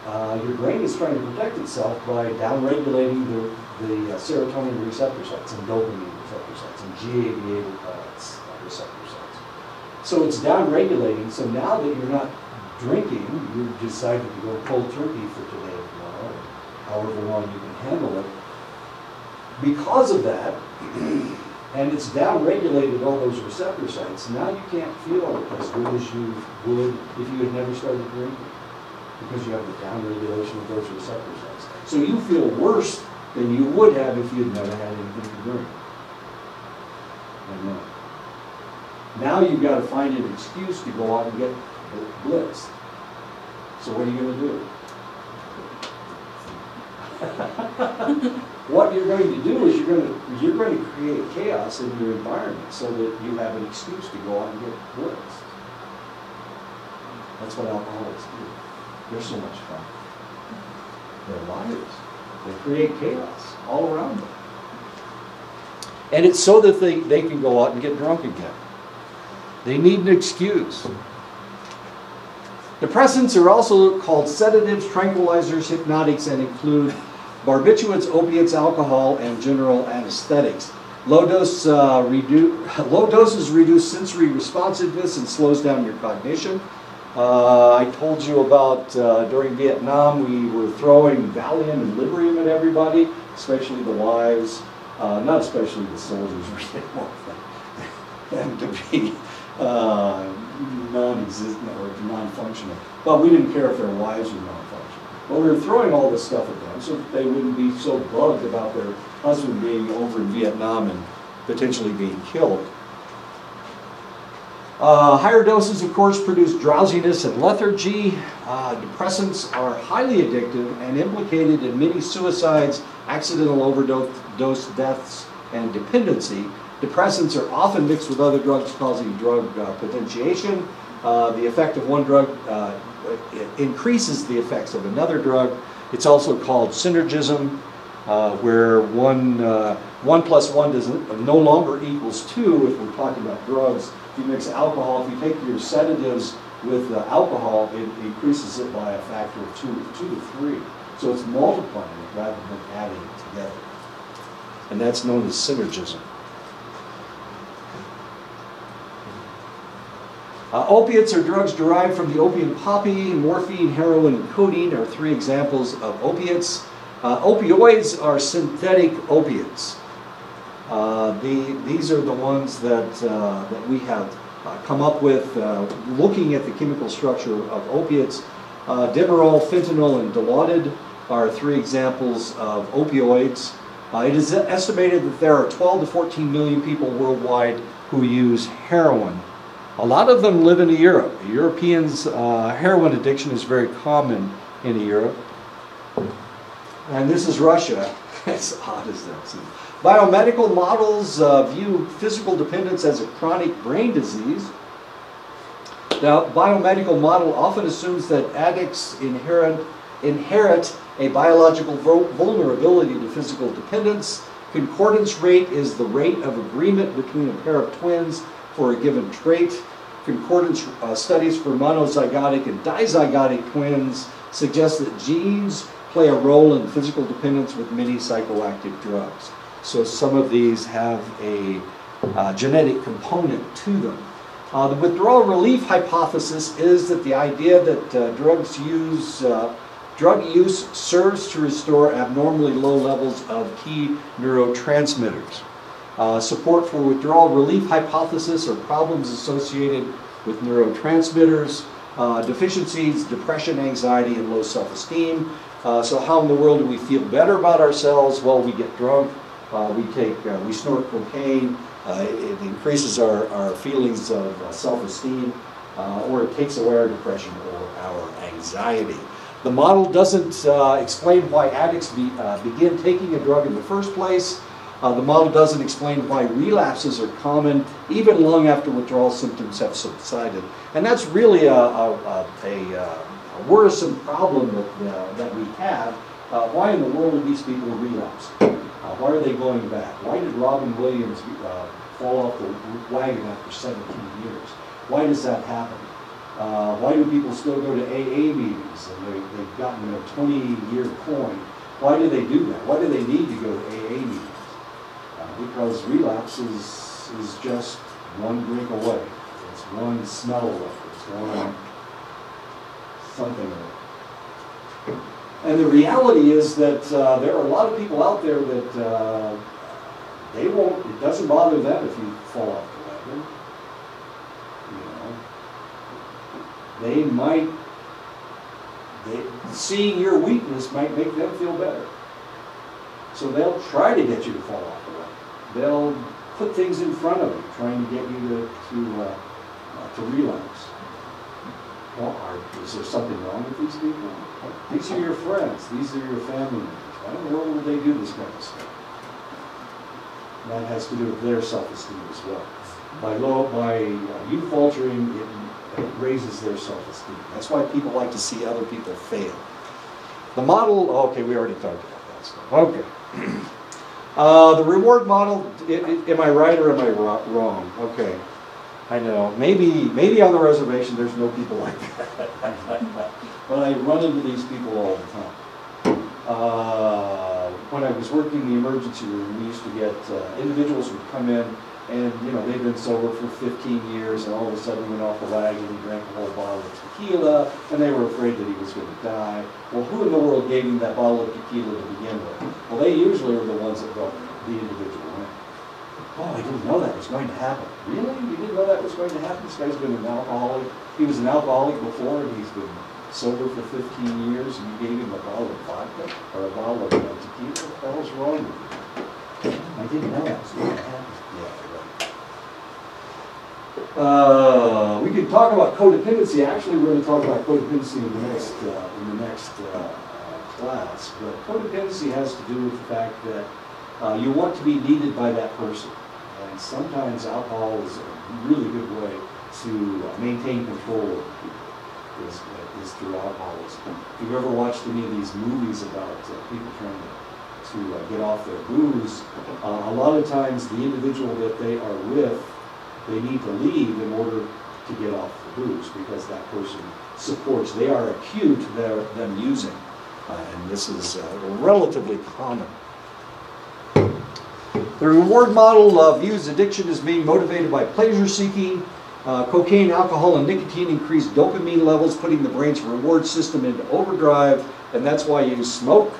uh, your brain is trying to protect itself by downregulating the, the uh, serotonin receptor sites and dopamine receptor sites and GABA uh, receptor sites. So it's downregulating, so now that you're not drinking, you've decided to go cold turkey for today or tomorrow, or however long you can handle it. Because of that, and it's downregulated all those receptor sites, now you can't feel as good as you would if you had never started drinking, because you have the downregulation of those receptor sites. So you feel worse than you would have if you'd never had anything to drink. I know. Now you've got to find an excuse to go out and get blitzed. So what are you going to do? What you're going to do is you're going to, you're going to create chaos in your environment so that you have an excuse to go out and get blitzed. That's what alcoholics do. They're so much fun. They're liars. They create chaos all around them. And it's so that they, they can go out and get drunk again. They need an excuse. Depressants are also called sedatives, tranquilizers, hypnotics, and include barbiturates, opiates, alcohol, and general anesthetics. Low, dose, uh, redu- low doses reduce sensory responsiveness and slows down your cognition. Uh, I told you about uh, during Vietnam, we were throwing Valium and Librium at everybody, especially the wives, uh, not especially the soldiers, we didn't want them to be uh, non-existent or non-functional. But we didn't care if their wives were non-functional. But we were throwing all this stuff at them so that they wouldn't be so bugged about their husband being over in Vietnam and potentially being killed. Uh, higher doses, of course, produce drowsiness and lethargy. Uh, depressants are highly addictive and implicated in many suicides, accidental overdose dose deaths, and dependency. Depressants are often mixed with other drugs, causing drug uh, potentiation. Uh, the effect of one drug uh, it increases the effects of another drug. It's also called synergism, uh, where one, uh, one plus one does no longer equals two if we're talking about drugs. If you mix alcohol, if you take your sedatives with uh, alcohol, it increases it by a factor of two, two to three. So it's multiplying it rather than adding it together. And that's known as synergism. Uh, opiates are drugs derived from the opium poppy. Morphine, heroin, and codeine are three examples of opiates. Uh, opioids are synthetic opiates. Uh, the, these are the ones that, uh, that we have uh, come up with uh, looking at the chemical structure of opiates. Demerol, fentanyl, and Dilaudid are three examples of opioids. It is estimated that there are 12 to 14 million people worldwide who use heroin. A lot of them live in Europe. Europeans' uh, heroin addiction is very common in Europe. And this is Russia, as odd as that seems. Biomedical models uh, view physical dependence as a chronic brain disease. Now, biomedical model often assumes that addicts inherit, inherit a biological vulnerability to physical dependence. Concordance rate is the rate of agreement between a pair of twins for a given trait. Concordance uh, studies for monozygotic and dizygotic twins suggest that genes play a role in physical dependence with many psychoactive drugs. So some of these have a uh, genetic component to them. Uh, the withdrawal relief hypothesis is that the idea that uh, drugs use uh, Drug use serves to restore abnormally low levels of key neurotransmitters. Uh, support for withdrawal relief hypothesis or problems associated with neurotransmitters, uh, deficiencies, depression, anxiety, and low self-esteem. Uh, so how in the world do we feel better about ourselves? Well, we get drunk, uh, we take, uh, we snort cocaine, uh, it, increases our, our feelings of self-esteem, or it takes away our depression or our anxiety. The model doesn't explain why addicts be, begin taking a drug in the first place. Uh, the model doesn't explain why relapses are common even long after withdrawal symptoms have subsided. And that's really a, a, a, a, uh, worrisome problem that, uh, that we have. Uh, why in the world do these people relapse? Uh, why are they going back? Why did Robin Williams uh, fall off the wagon after 17 years? Why does that happen? Uh, why do people still go to AA meetings and they, they've gotten a 20-year coin? Why do they do that? Why do they need to go to AA because relapse is, is just one drink away. It's one smell away. It's one something away. And the reality is that uh, there are a lot of people out there that uh, they won't, it doesn't bother them if you fall off the wagon. You know, they might, they, seeing your weakness might make them feel better. So they'll try to get you to fall off. They'll put things in front of you, trying to get you to, to, uh, uh, to relapse. Well, are, is there something wrong with these people? These are your friends, these are your family members. Why in the world would they do this kind of stuff? That has to do with their self-esteem as well. By low, by uh, you faltering, it, it raises their self-esteem. That's why people like to see other people fail. The model, okay, we already talked about that stuff. Okay. Uh, the reward model, i- i- am I right or am I ro- wrong? Okay. I know. Maybe, maybe on the reservation there's no people like that. but I run into these people all the time. Uh, when I was working in the emergency room, we used to get uh, individuals would come in and you know they'd been sober for 15 years and all of a sudden he went off the wagon and drank a whole bottle of tequila and they were afraid that he was going to die. Well, who in the world gave him that bottle of tequila to begin with? Well, they usually are the ones that brought the individual in. Oh, I didn't know that was going to happen. Really? You didn't know that was going to happen? This guy's been an alcoholic. He was an alcoholic before and he's been sober for 15 years and you gave him a bottle of vodka or a bottle of tequila? What the hell's wrong with you? I didn't know that was going to happen. Uh, we could talk about codependency. Actually, we're going to talk about codependency in the next uh, in the next uh, class. But codependency has to do with the fact that uh, you want to be needed by that person, and sometimes alcohol is a really good way to uh, maintain control over people. Is, is through alcoholism. If you've ever watched any of these movies about uh, people trying to to get off their booze, a lot of times the individual that they are with they need to leave in order to get off the booze because that person supports, they are acute to their, them using. Uh, and this is uh, relatively common. The reward model uh, views addiction as being motivated by pleasure seeking. Uh, cocaine, alcohol, and nicotine increase dopamine levels, putting the brain's reward system into overdrive, and that's why you smoke.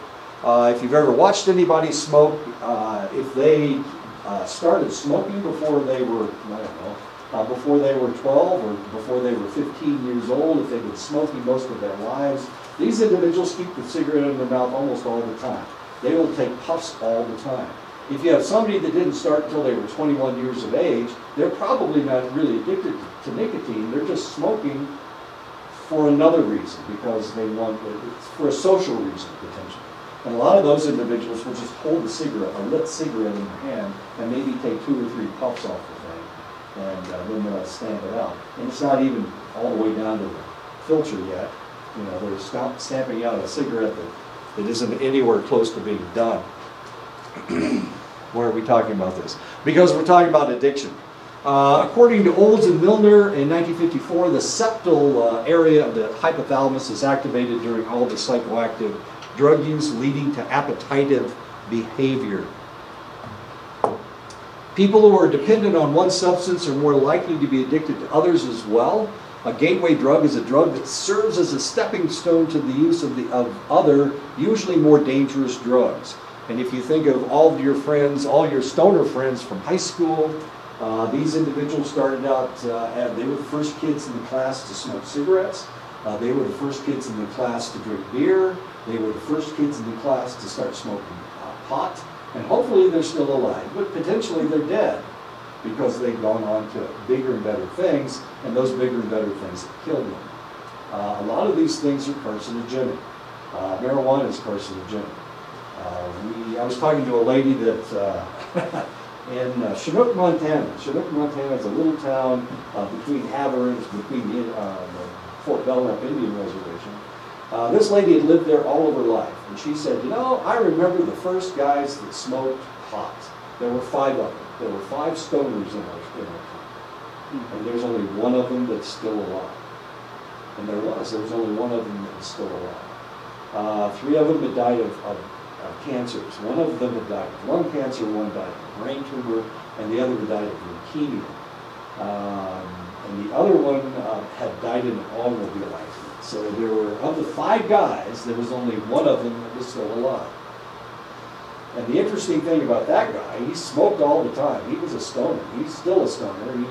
Uh, if you've ever watched anybody smoke, uh, if they uh, started smoking before they were, I don't know, uh, before they were 12 or before they were 15 years old, if they've been smoking most of their lives, these individuals keep the cigarette in their mouth almost all the time. They will take puffs all the time. If you have somebody that didn't start until they were 21 years of age, they're probably not really addicted to nicotine. They're just smoking for another reason because they want, for a social reason potentially. And a lot of those individuals will just hold a cigarette, a lit cigarette in their hand, and maybe take two or three puffs off the thing, and uh, then they'll stamp it out. And it's not even all the way down to the filter yet. You know, they're stamp- stamping out a cigarette that, that isn't anywhere close to being done. Why are we talking about this? Because we're talking about addiction. Uh, according to Olds and Milner in 1954, the septal uh, area of the hypothalamus is activated during all the psychoactive drug use, leading to appetitive behavior. People who are dependent on one substance are more likely to be addicted to others as well. A gateway drug is a drug that serves as a stepping stone to the use of the of other, usually more dangerous drugs. And if you think of all of your friends, all your stoner friends from high school, uh, these individuals started out, uh, they were the first kids in the class to smoke cigarettes. Uh, they were the first kids in the class to drink beer. They were the first kids in the class to start smoking pot. And hopefully they're still alive, but potentially they're dead because they've gone on to bigger and better things, and those bigger and better things have killed them. Uh, a lot of these things are carcinogenic. Uh, marijuana is carcinogenic. Uh, we, I was talking to a lady that uh, in uh, Chinook, Montana. Chinook, Montana is a little town uh, between Havre, it's between the Fort Belknap Indian Reservation. Uh, this lady had lived there all of her life, and she said, you know, I remember the first guys that smoked pot. There were five of them. There were five stoners in our, in our town. And there's only one of them that's still alive. And there was, there was only one of them that was still alive. Uh, three of them had died of, of, of cancers. One of them had died of lung cancer, one died of brain tumor, and the other had died of leukemia. Um, and the other one uh, had died in an automobile accident. So there were, of the five guys, there was only one of them that was still alive. And the interesting thing about that guy, he smoked all the time. He was a stoner. He's still a stoner. He,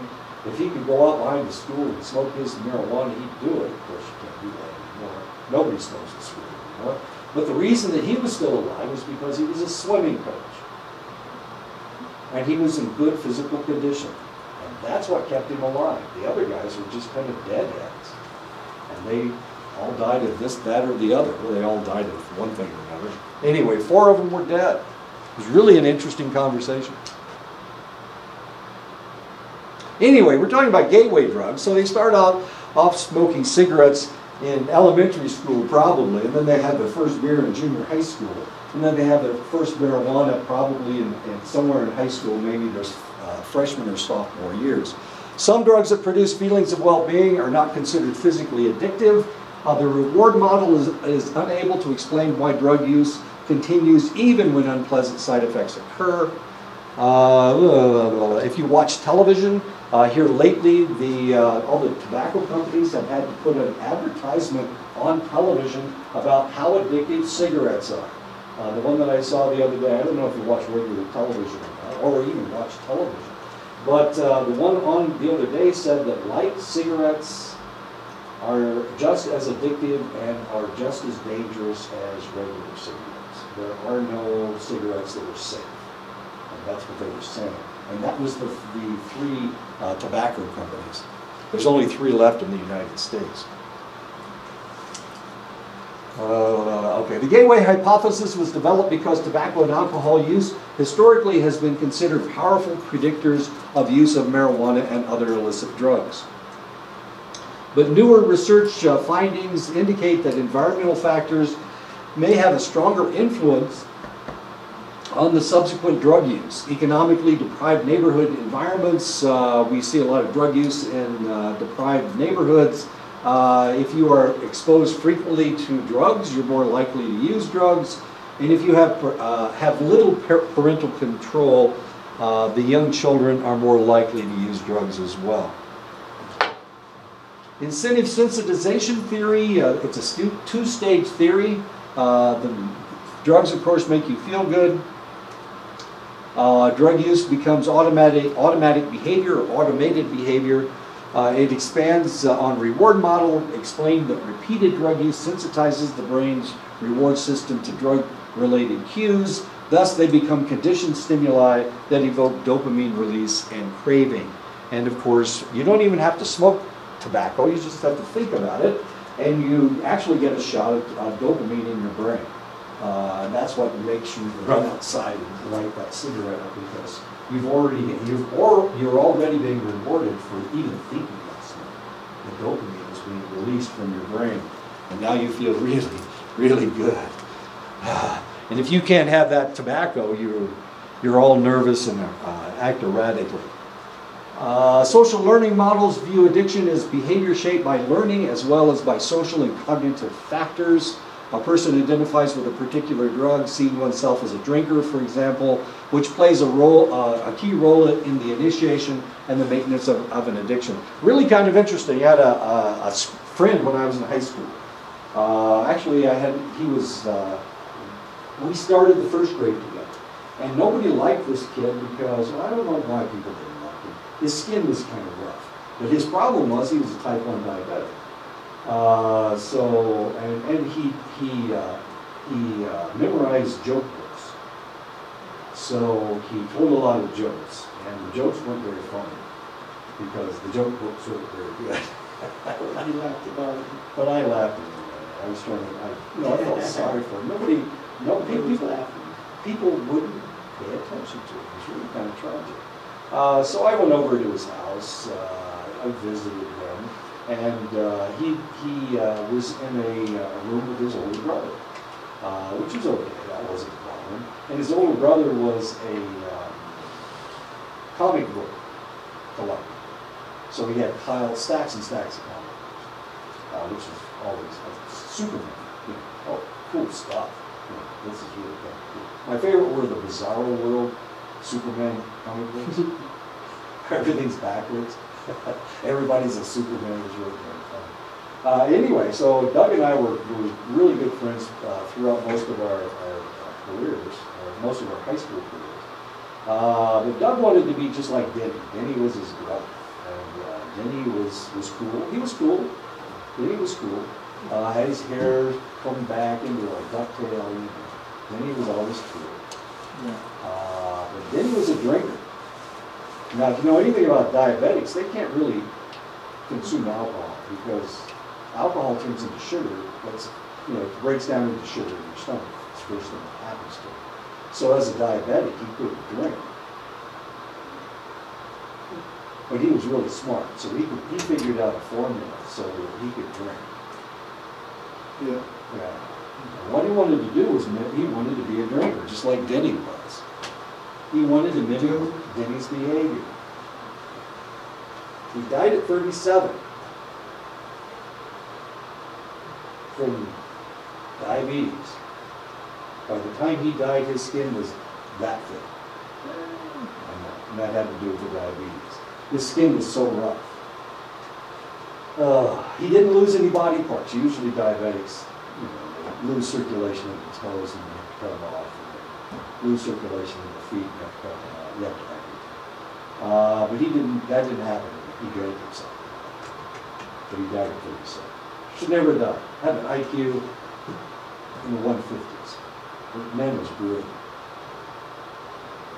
if he could go out behind the school and smoke his marijuana, he'd do it. Of course, you can't do that anymore. Nobody smokes in school anymore. But the reason that he was still alive was because he was a swimming coach. And he was in good physical condition. And that's what kept him alive. The other guys were just kind of deadheads. They all died of this, that, or the other. Well, they all died of one thing or another. Anyway, four of them were dead. It was really an interesting conversation. Anyway, we're talking about gateway drugs. So they start out off smoking cigarettes in elementary school, probably, and then they have their first beer in junior high school, and then they have their first marijuana probably in, in somewhere in high school, maybe their uh, freshman or sophomore years. Some drugs that produce feelings of well-being are not considered physically addictive. Uh, the reward model is, is unable to explain why drug use continues even when unpleasant side effects occur. Uh, if you watch television, uh, here lately, the, uh, all the tobacco companies have had to put an advertisement on television about how addictive cigarettes are. Uh, the one that I saw the other day, I don't know if you watch regular television or, even watch television, but uh, the one on the other day said that light cigarettes are just as addictive and are just as dangerous as regular cigarettes. There are no cigarettes that are safe. And that's what they were saying. And that was the, the three uh, tobacco companies. There's only three left in the United States. Uh, okay, the gateway hypothesis was developed because tobacco and alcohol use historically has been considered powerful predictors of use of marijuana and other illicit drugs. But newer research uh, findings indicate that environmental factors may have a stronger influence on the subsequent drug use. Economically deprived neighborhood environments, uh, we see a lot of drug use in uh, deprived neighborhoods. Uh, if you are exposed frequently to drugs, you're more likely to use drugs. And if you have, uh, have little parental control, uh, the young children are more likely to use drugs as well. Incentive sensitization theory, uh, it's a two-stage theory. Uh, the drugs, of course, make you feel good. Drug use becomes automatic, automatic behavior or automated behavior. Uh, it expands uh, on reward model, explained that repeated drug use sensitizes the brain's reward system to drug-related cues. Thus, they become conditioned stimuli that evoke dopamine release and craving. And of course, you don't even have to smoke tobacco, you just have to think about it, and you actually get a shot of dopamine in your brain. Uh, that's what makes you run outside and light that cigarette up because you've already, you've or you're already being rewarded for even thinking about smoking. The dopamine is being released from your brain, and now you feel really, really good. And if you can't have that tobacco, you're, you're all nervous and uh, act erratically. Uh, social learning models view addiction as behavior shaped by learning as well as by social and cognitive factors. A person identifies with a particular drug, seeing oneself as a drinker, for example, which plays a role, uh, a key role in the initiation and the maintenance of, of an addiction. Really kind of interesting. I had a friend when I was in high school. Uh, actually, I had, he was, uh, we started the first grade together. And nobody liked this kid because, well, I don't know why people didn't like him. His skin was kind of rough. But his problem was he was a type 1 diabetic. Uh, so, and, and he, he, uh, he uh, memorized joke books. So he told a lot of jokes, and the jokes weren't very funny because the joke books weren't very good. He laughed about it. But I laughed anyway. I was trying to, I, you know, I felt sorry for him. Nobody, no, He was people, laughing. people wouldn't pay attention to it. It was really kind of tragic. Uh, so I went over to his house. Uh, I visited him, and uh, he he uh, was in a uh, room with his older brother, uh, which was okay. That wasn't a problem. And his older brother was a um, comic book collector. So he had piled stacks and stacks of comic books, uh, which is always Superman. You know, oh, cool stuff. You know, this is really kind of cool. My favorite were the Bizarro World Superman comic books. Everything's backwards. Everybody's a Superman. It was really kind of fun. Uh, anyway, so Doug and I were, were really good friends uh, throughout most of our, our, our careers, most of our high school careers. Uh, but Doug wanted to be just like Denny. Denny was his brother. And uh, Denny was, was cool. He was cool. Denny was cool. Uh, had his hair combed back into a ducktail. Denny was always cool. Yeah. Uh, but Denny was a drinker. Now, if you know anything about diabetics, they can't really consume alcohol because alcohol turns into sugar. That's, you know, it breaks down into sugar in your stomach. It's the first thing that happens to it. So as a diabetic, he couldn't drink. But he was really smart, so he could, he figured out a formula so that he could drink. Yeah. Yeah. And What he wanted to do was, he wanted to be a drinker, just like Denny was. He wanted to mimic Denny's behavior. He died at 37 from diabetes. By the time he died, his skin was that thick. And that- had to do with the diabetes. His skin was so rough. Uh, he didn't lose any body parts. Usually diabetics, you know, lose circulation in the toes and they have to cut them off. They lose circulation in the feet and have to cut them off. You have to amputate. Uh, but he didn't, that didn't happen. He drank himself. But he died at 37. Should never have died. Had an IQ in the 150s. The man was brilliant.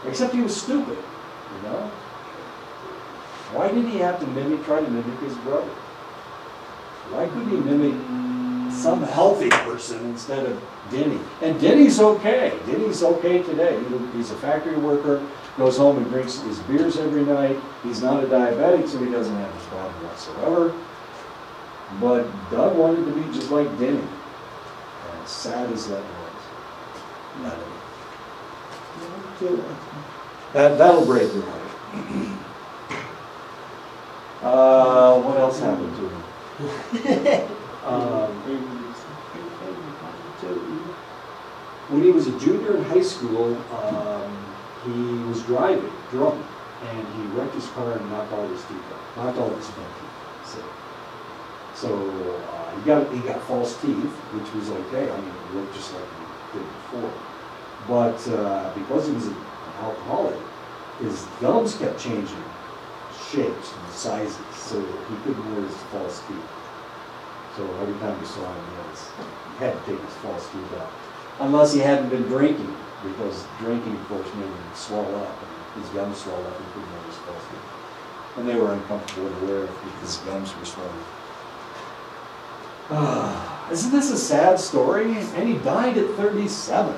Except he was stupid, you know? Why did he have to mimic, try to mimic his brother? Why couldn't he mimic some healthy person instead of Denny? And Denny's okay. Denny's okay today. He's a factory worker, goes home and drinks his beers every night. He's not a diabetic, so he doesn't have this problem whatsoever. But Doug wanted to be just like Denny. As sad as that was. Not. That, that'll break your heart. Uh, what else happened to him? Um, when he was a junior in high school, um, he was driving drunk, and he wrecked his car and knocked all his teeth out, knocked all his front teeth. So, so uh, he got he got false teeth, which was okay. I mean, it looked just like he did before. But uh, because he was an alcoholic, his gums kept changing shapes and sizes, so that he couldn't wear his false teeth. So every time you saw him, he had to take his false teeth out. Unless he hadn't been drinking, because drinking, of course, made him swell up. and His gums swelled up and he couldn't wear his teeth. And they were uncomfortable to wear if his gums were swollen. Ah, isn't this a sad story? And he died at 37.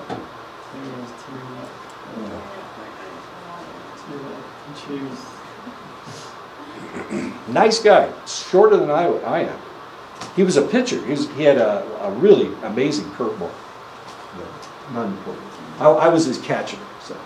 Nice guy, shorter than I, I am. He was a pitcher. He, was, he had a, a really amazing curveball. Not important. I, I was his catcher, so.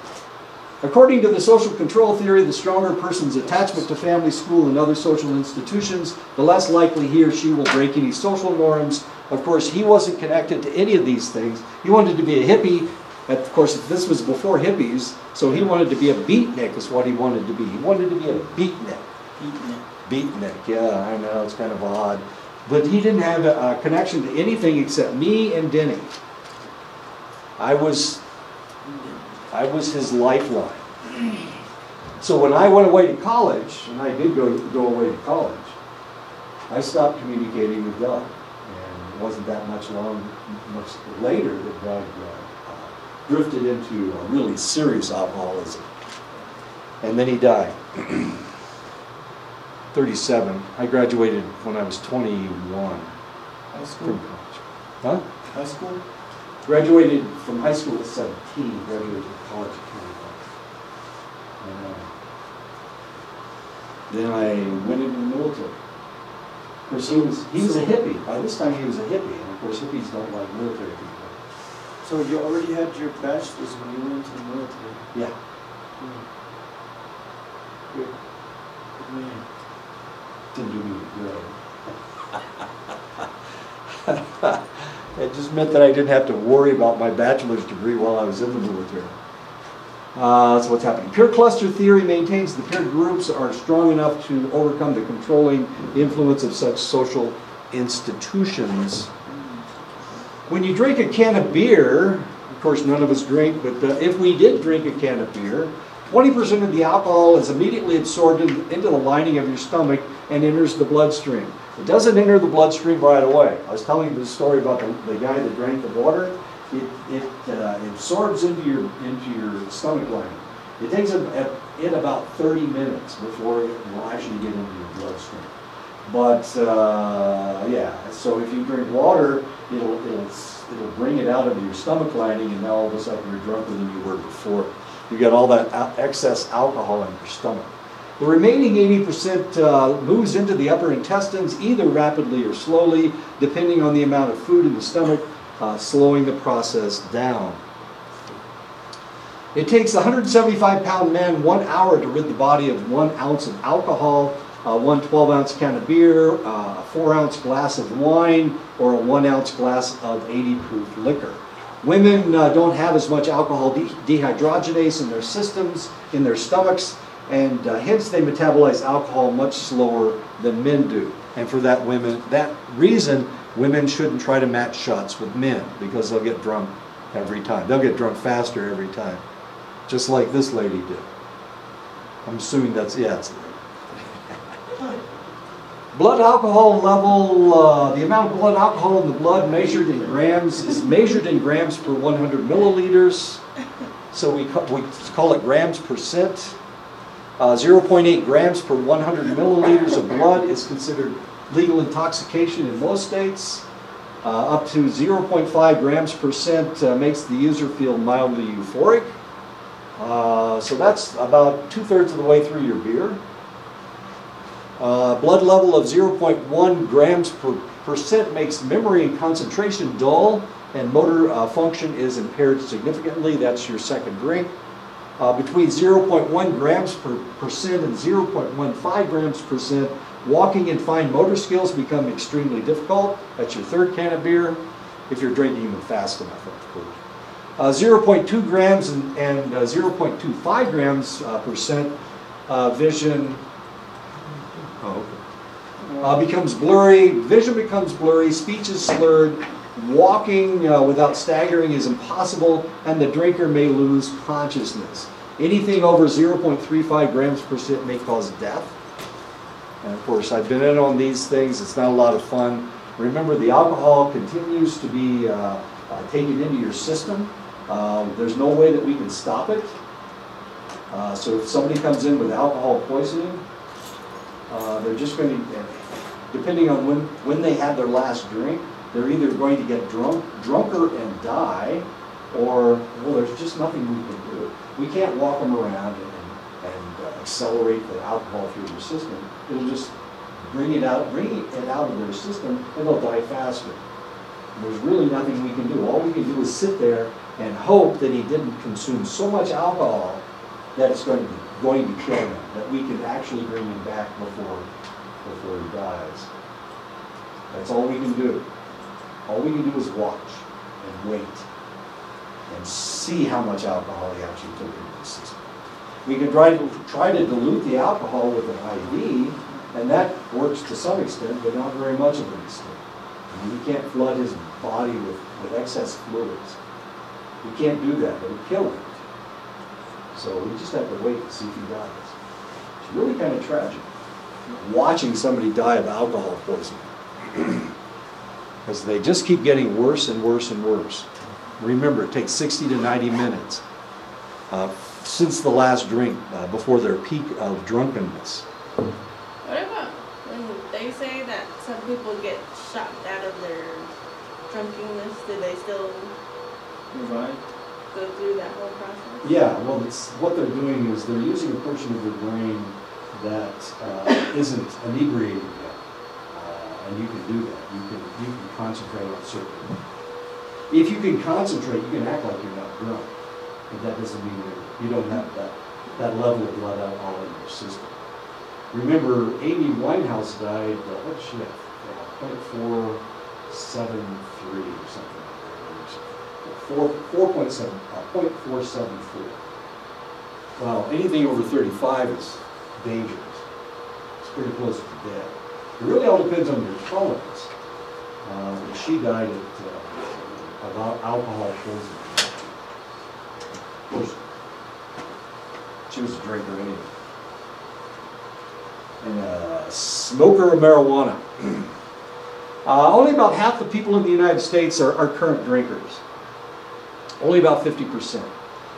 According to the social control theory, the stronger a person's attachment to family, school, and other social institutions, the less likely he or she will break any social norms. Of course, he wasn't connected to any of these things. He wanted to be a hippie. Of course, this was before hippies, so he wanted to be a beatnik, is what he wanted to be. He wanted to be a beatnik. Beatnik. Beatnik, yeah, I know, it's kind of odd. But he didn't have a, a connection to anything except me and Denny. I was, I was his lifeline. So when I went away to college, and I did go, go away to college, I stopped communicating with Doug. And it wasn't that much long, much later that Doug uh, drifted into a really serious alcoholism. And then he died. 37. I graduated when I was 21 High from school? college. Huh? High school? Graduated from high school at 17, graduated college at 25. And, uh, Then I went into the military. Of course, he was, he was a hippie. By this time, he was a hippie. And of course, hippies don't like military people. So you already had your bachelor's when you went into the military? Yeah. Good. Good man. Didn't do me good. It just meant that I didn't have to worry about my bachelor's degree while I was in the military. Uh, that's what's happening. Peer cluster theory maintains the peer groups are strong enough to overcome the controlling influence of such social institutions. When you drink a can of beer, of course none of us drink, but uh, if we did drink a can of beer, 20% of the alcohol is immediately absorbed in- into the lining of your stomach and enters the bloodstream. It doesn't enter the bloodstream right away. I was telling you the story about the, the guy that drank the water. It, it uh, absorbs into your, into your stomach lining. It takes it about 30 minutes before it will actually get into your bloodstream. But uh, yeah, so if you drink water, it'll, it'll, it'll bring it out of your stomach lining, and now all of a sudden you're drunker than you were before. You got all that excess alcohol in your stomach. The remaining 80% uh, moves into the upper intestines either rapidly or slowly, depending on the amount of food in the stomach, uh, slowing the process down. It takes a 175 pound man one hour to rid the body of one ounce of alcohol, uh, one 12 ounce can of beer, uh, a four ounce glass of wine, or a one ounce glass of 80 proof liquor. Women uh, don't have as much alcohol de- dehydrogenase in their systems, in their stomachs, and uh, hence they metabolize alcohol much slower than men do. And for that women, that reason, women shouldn't try to match shots with men because they'll get drunk every time. They'll get drunk faster every time, just like this lady did. I'm assuming that's yeah. It's, Blood alcohol level, uh, the amount of blood alcohol in the blood measured in grams is measured in grams per 100 milliliters. So we, ca- we call it grams percent. Uh, 0.8 grams per 100 milliliters of blood is considered legal intoxication in most states. Uh, up to 0.5 grams percent uh, makes the user feel mildly euphoric. Uh, so that's about two thirds of the way through your beer. Uh, blood level of 0.1 grams per percent makes memory and concentration dull, and motor uh, function is impaired significantly. That's your second drink. Uh, between 0.1 grams per percent and 0.15 grams per percent, walking and fine motor skills become extremely difficult. That's your third can of beer, if you're drinking them fast enough, of course. Uh, 0.2 grams and, and uh, 0.25 grams uh, percent uh, vision oh, okay. uh, becomes blurry, vision becomes blurry, speech is slurred, walking uh, without staggering is impossible, and the drinker may lose consciousness. Anything over 0.35 grams per cent may cause death. And of course, I've been in on these things, it's not a lot of fun. Remember, the alcohol continues to be uh, uh, taken into your system. Um, there's no way that we can stop it. Uh, so if somebody comes in with alcohol poisoning, uh, they're just going to, depending on when, when they had their last drink, they're either going to get drunk, drunker and die, or, well, there's just nothing we can do. We can't walk them around and, and uh, accelerate the alcohol through their system. It'll just bring it out, bring it out of their system, and they'll die faster. And There's really nothing we can do. All we can do is sit there and hope that he didn't consume so much alcohol that it's going to, going to kill him, that we can actually bring him back before, before he dies. That's all we can do. All we can do is watch and wait and see how much alcohol he actually took into the system. We can try to, try to dilute the alcohol with an IV, and that works to some extent, but not very much of an extent. I mean, we can't flood his body with, with excess fluids. We can't do that, it would kill him. So we just have to wait and see if he dies. It's really kind of tragic, watching somebody die of alcohol poisoning. Because they just keep getting worse and worse and worse. Remember, it takes 60 to 90 minutes uh, since the last drink, uh, before their peak of drunkenness. What about when they say that some people get shocked out of their drunkenness? Do they still Revive. go through that whole process? Yeah, well, it's, what they're doing is they're using a portion of their brain that uh, isn't inebriated yet. And you can do that. You can, you can concentrate on certain. If you can concentrate, you can act like you're not drunk. But that doesn't mean that you don't have that, that level of blood alcohol in your system. Remember, Amy Winehouse died, uh, what she have? Three or something. Four, four point seven, uh, point four seven four. Well, anything over thirty-five is dangerous. It's pretty close to death. It really all depends on your tolerance. Uh, but she died at, uh, of alcohol poisoning. Of course, she was a drinker anyway. And a smoker of marijuana. Uh, only about half the people in the United States are, are current drinkers. Only about 50%.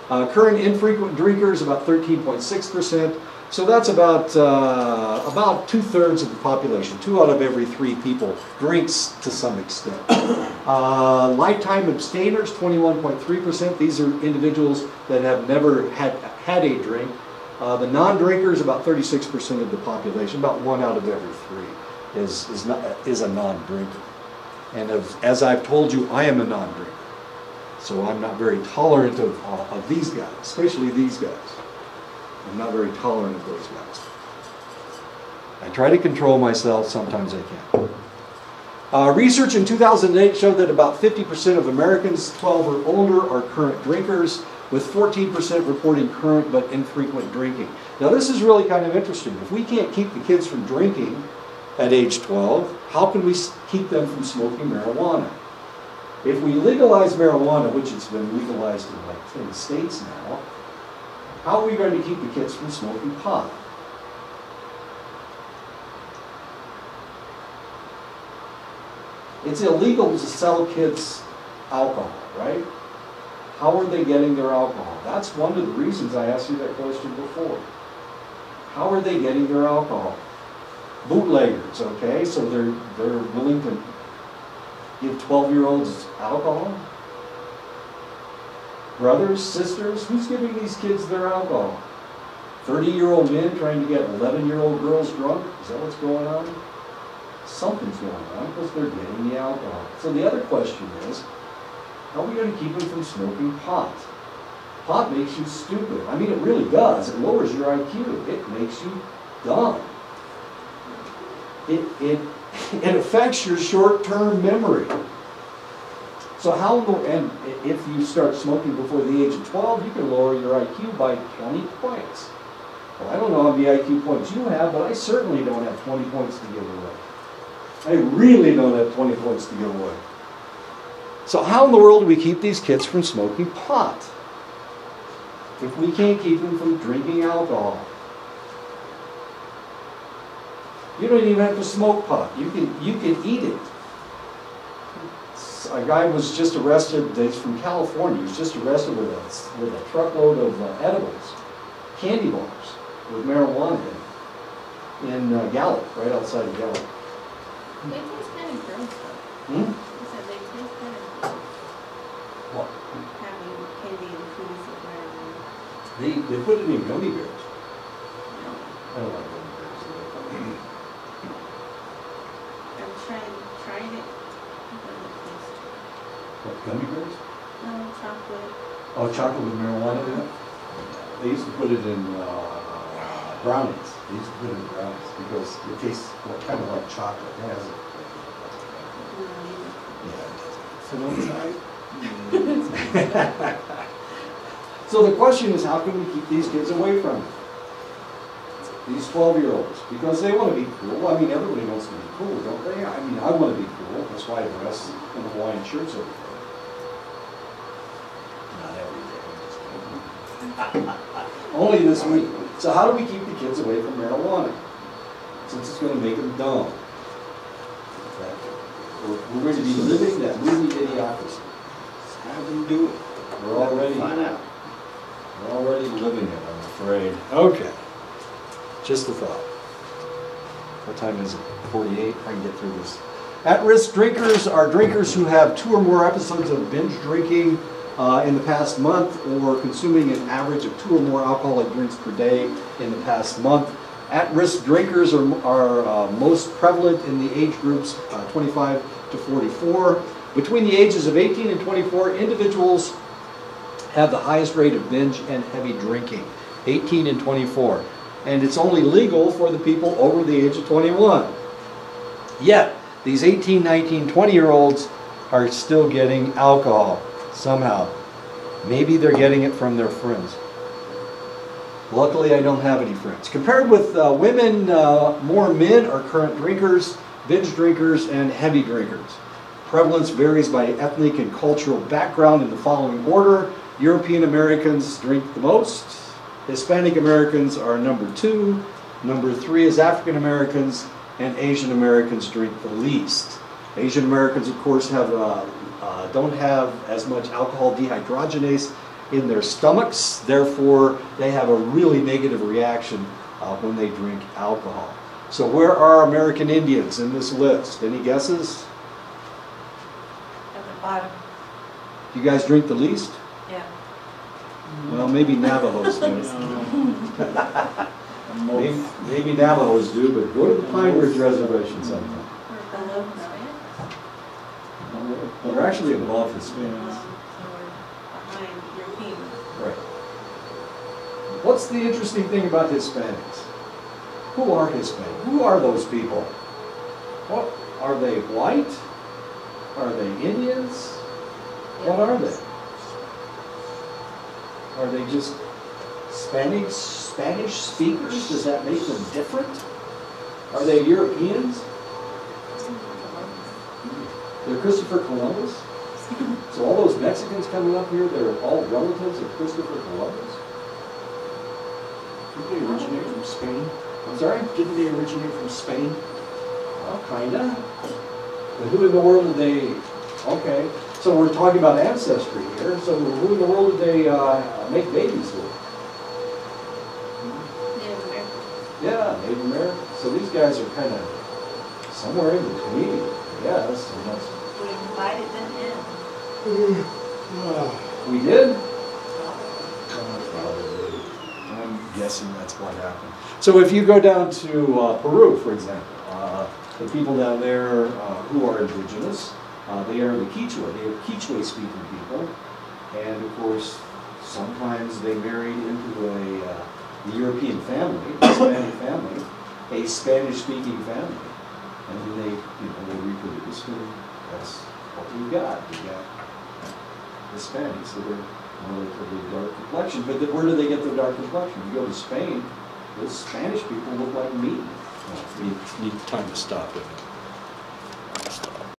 Uh, current infrequent drinkers, about 13.6%. So that's about, uh, about two thirds of the population. Two out of every three people drinks to some extent. Uh, lifetime abstainers, 21.3%. These are individuals that have never had, had a drink. Uh, the non-drinkers, about 36% of the population, about one out of every three is, is, not, is a non-drinker. And as I've told you, I am a non-drinker. So I'm not very tolerant of, uh, of these guys, especially these guys. I'm not very tolerant of those guys. I try to control myself, sometimes I can't. Uh, research in 2008 showed that about 50% of Americans 12 or older are current drinkers, with 14% reporting current but infrequent drinking. Now, this is really kind of interesting. If we can't keep the kids from drinking at age 12, how can we keep them from smoking marijuana? If we legalize marijuana, which it's been legalized in like 10 states now, how are we going to keep the kids from smoking pot? It's illegal to sell kids alcohol, right? How are they getting their alcohol? That's one of the reasons I asked you that question before. How are they getting their alcohol? Bootleggers, okay, so they're, they're willing to give 12-year-olds alcohol? Brothers, sisters, who's giving these kids their alcohol? 30-year-old men trying to get 11-year-old girls drunk? Is that what's going on? Something's going on because they're getting the alcohol. So the other question is, how are we going to keep them from smoking pot? Pot makes you stupid. I mean, it really does. It lowers your IQ. It makes you dumb. It, it, it affects your short-term memory. So how, and if you start smoking before the age of 12, you can lower your IQ by 20 points. Well, I don't know how many IQ points you have, but I certainly don't have 20 points to give away. I really don't have 20 points to give away. So how in the world do we keep these kids from smoking pot? If we can't keep them from drinking alcohol. You don't even have to smoke pot. You can, you can eat it. A guy was just arrested, he's from California, he was just arrested with a, with a truckload of uh, edibles, candy bars with marijuana in it, in uh, Gallup, right outside of Gallup. They taste kind of gross though. Hmm? I said they taste kind of gross. What? Having candy and cookies with marijuana. They, they put it in gummy bears. No. I don't like gummy bears. I've tried, tried it. It doesn't taste. What, gummy bears? No chocolate. Oh, chocolate with marijuana in it? They used to put it in uh, brownies. They used to put it in brownies because it tastes kind of like chocolate. It has a, yeah. So the question is, how can we keep these kids away from it? These 12-year-olds, because they want to be cool. I mean, everybody wants to be cool, don't they? I mean, I want to be cool. That's why I dress in Hawaiian shirts every day. Not every day. I'm just kidding. Only this week. So how do we keep the kids away from marijuana? Since it's going to make them dumb. We're we're going to be living that movie idiocracy. Have them do it. We're already. Find out. We're already living it, I'm afraid. Okay. Just a thought. What time is it? Forty-eight? I can get through this. At-risk drinkers are drinkers who have two or more episodes of binge drinking uh, in the past month or consuming an average of two or more alcoholic drinks per day in the past month. At-risk drinkers are, are uh, most prevalent in the age groups uh, 25 to 44. Between the ages of 18 and 24, individuals have the highest rate of binge and heavy drinking, 18 and 24. And it's only legal for the people over the age of 21. Yet, these 18, 19, 20 year olds are still getting alcohol somehow. Maybe they're getting it from their friends. Luckily, I don't have any friends. Compared with uh, women, uh, more men are current drinkers, binge drinkers, and heavy drinkers. Prevalence varies by ethnic and cultural background in the following order. European Americans drink the most. Hispanic Americans are number two. Number three is African Americans, and Asian Americans drink the least. Asian Americans, of course, have uh, uh, don't have as much alcohol dehydrogenase in their stomachs. Therefore, they have a really negative reaction uh, when they drink alcohol. So, where are American Indians in this list? Any guesses? At the bottom, Do you guys drink the least? yeah. Well, maybe Navajos do. Maybe, most- maybe Navajos do, but go to the Pine Ridge Reservation sometime. Or below Hispanic? They're actually above Hispanics. Right. What's the interesting thing about Hispanics? Who are Hispanics? Who are those people? What are they white? Are they Indians? What are they? Are they just Spanish Spanish speakers? Does that make them different? Are they Europeans? They're Christopher Columbus? So all those Mexicans coming up here, they're all relatives of Christopher Columbus? Didn't they originate from Spain? I'm sorry? Didn't they originate from Spain? Well, kinda. But who in the world did they, okay, so we're talking about ancestry here, so who in the world did they, uh, make babies with? Native American. Yeah, Native Americans. So these guys are kinda somewhere in between, I guess, unless, We invited them in. we did? Probably. I'm guessing that's what happened. So if you go down to uh, Peru, for example, uh, the people down there uh, who are indigenous, uh, they are the Quechua. They are Quechua-speaking people, and of course, sometimes they married into a uh, the European family, a Spanish family, a Spanish-speaking family, and then they, you know, they reproduce, and that's what you got. You got Hispanics that are relatively dark complexion, but then where do they get their dark complexion? You go to Spain, those Spanish people look like me. Well, need, need time to stop it.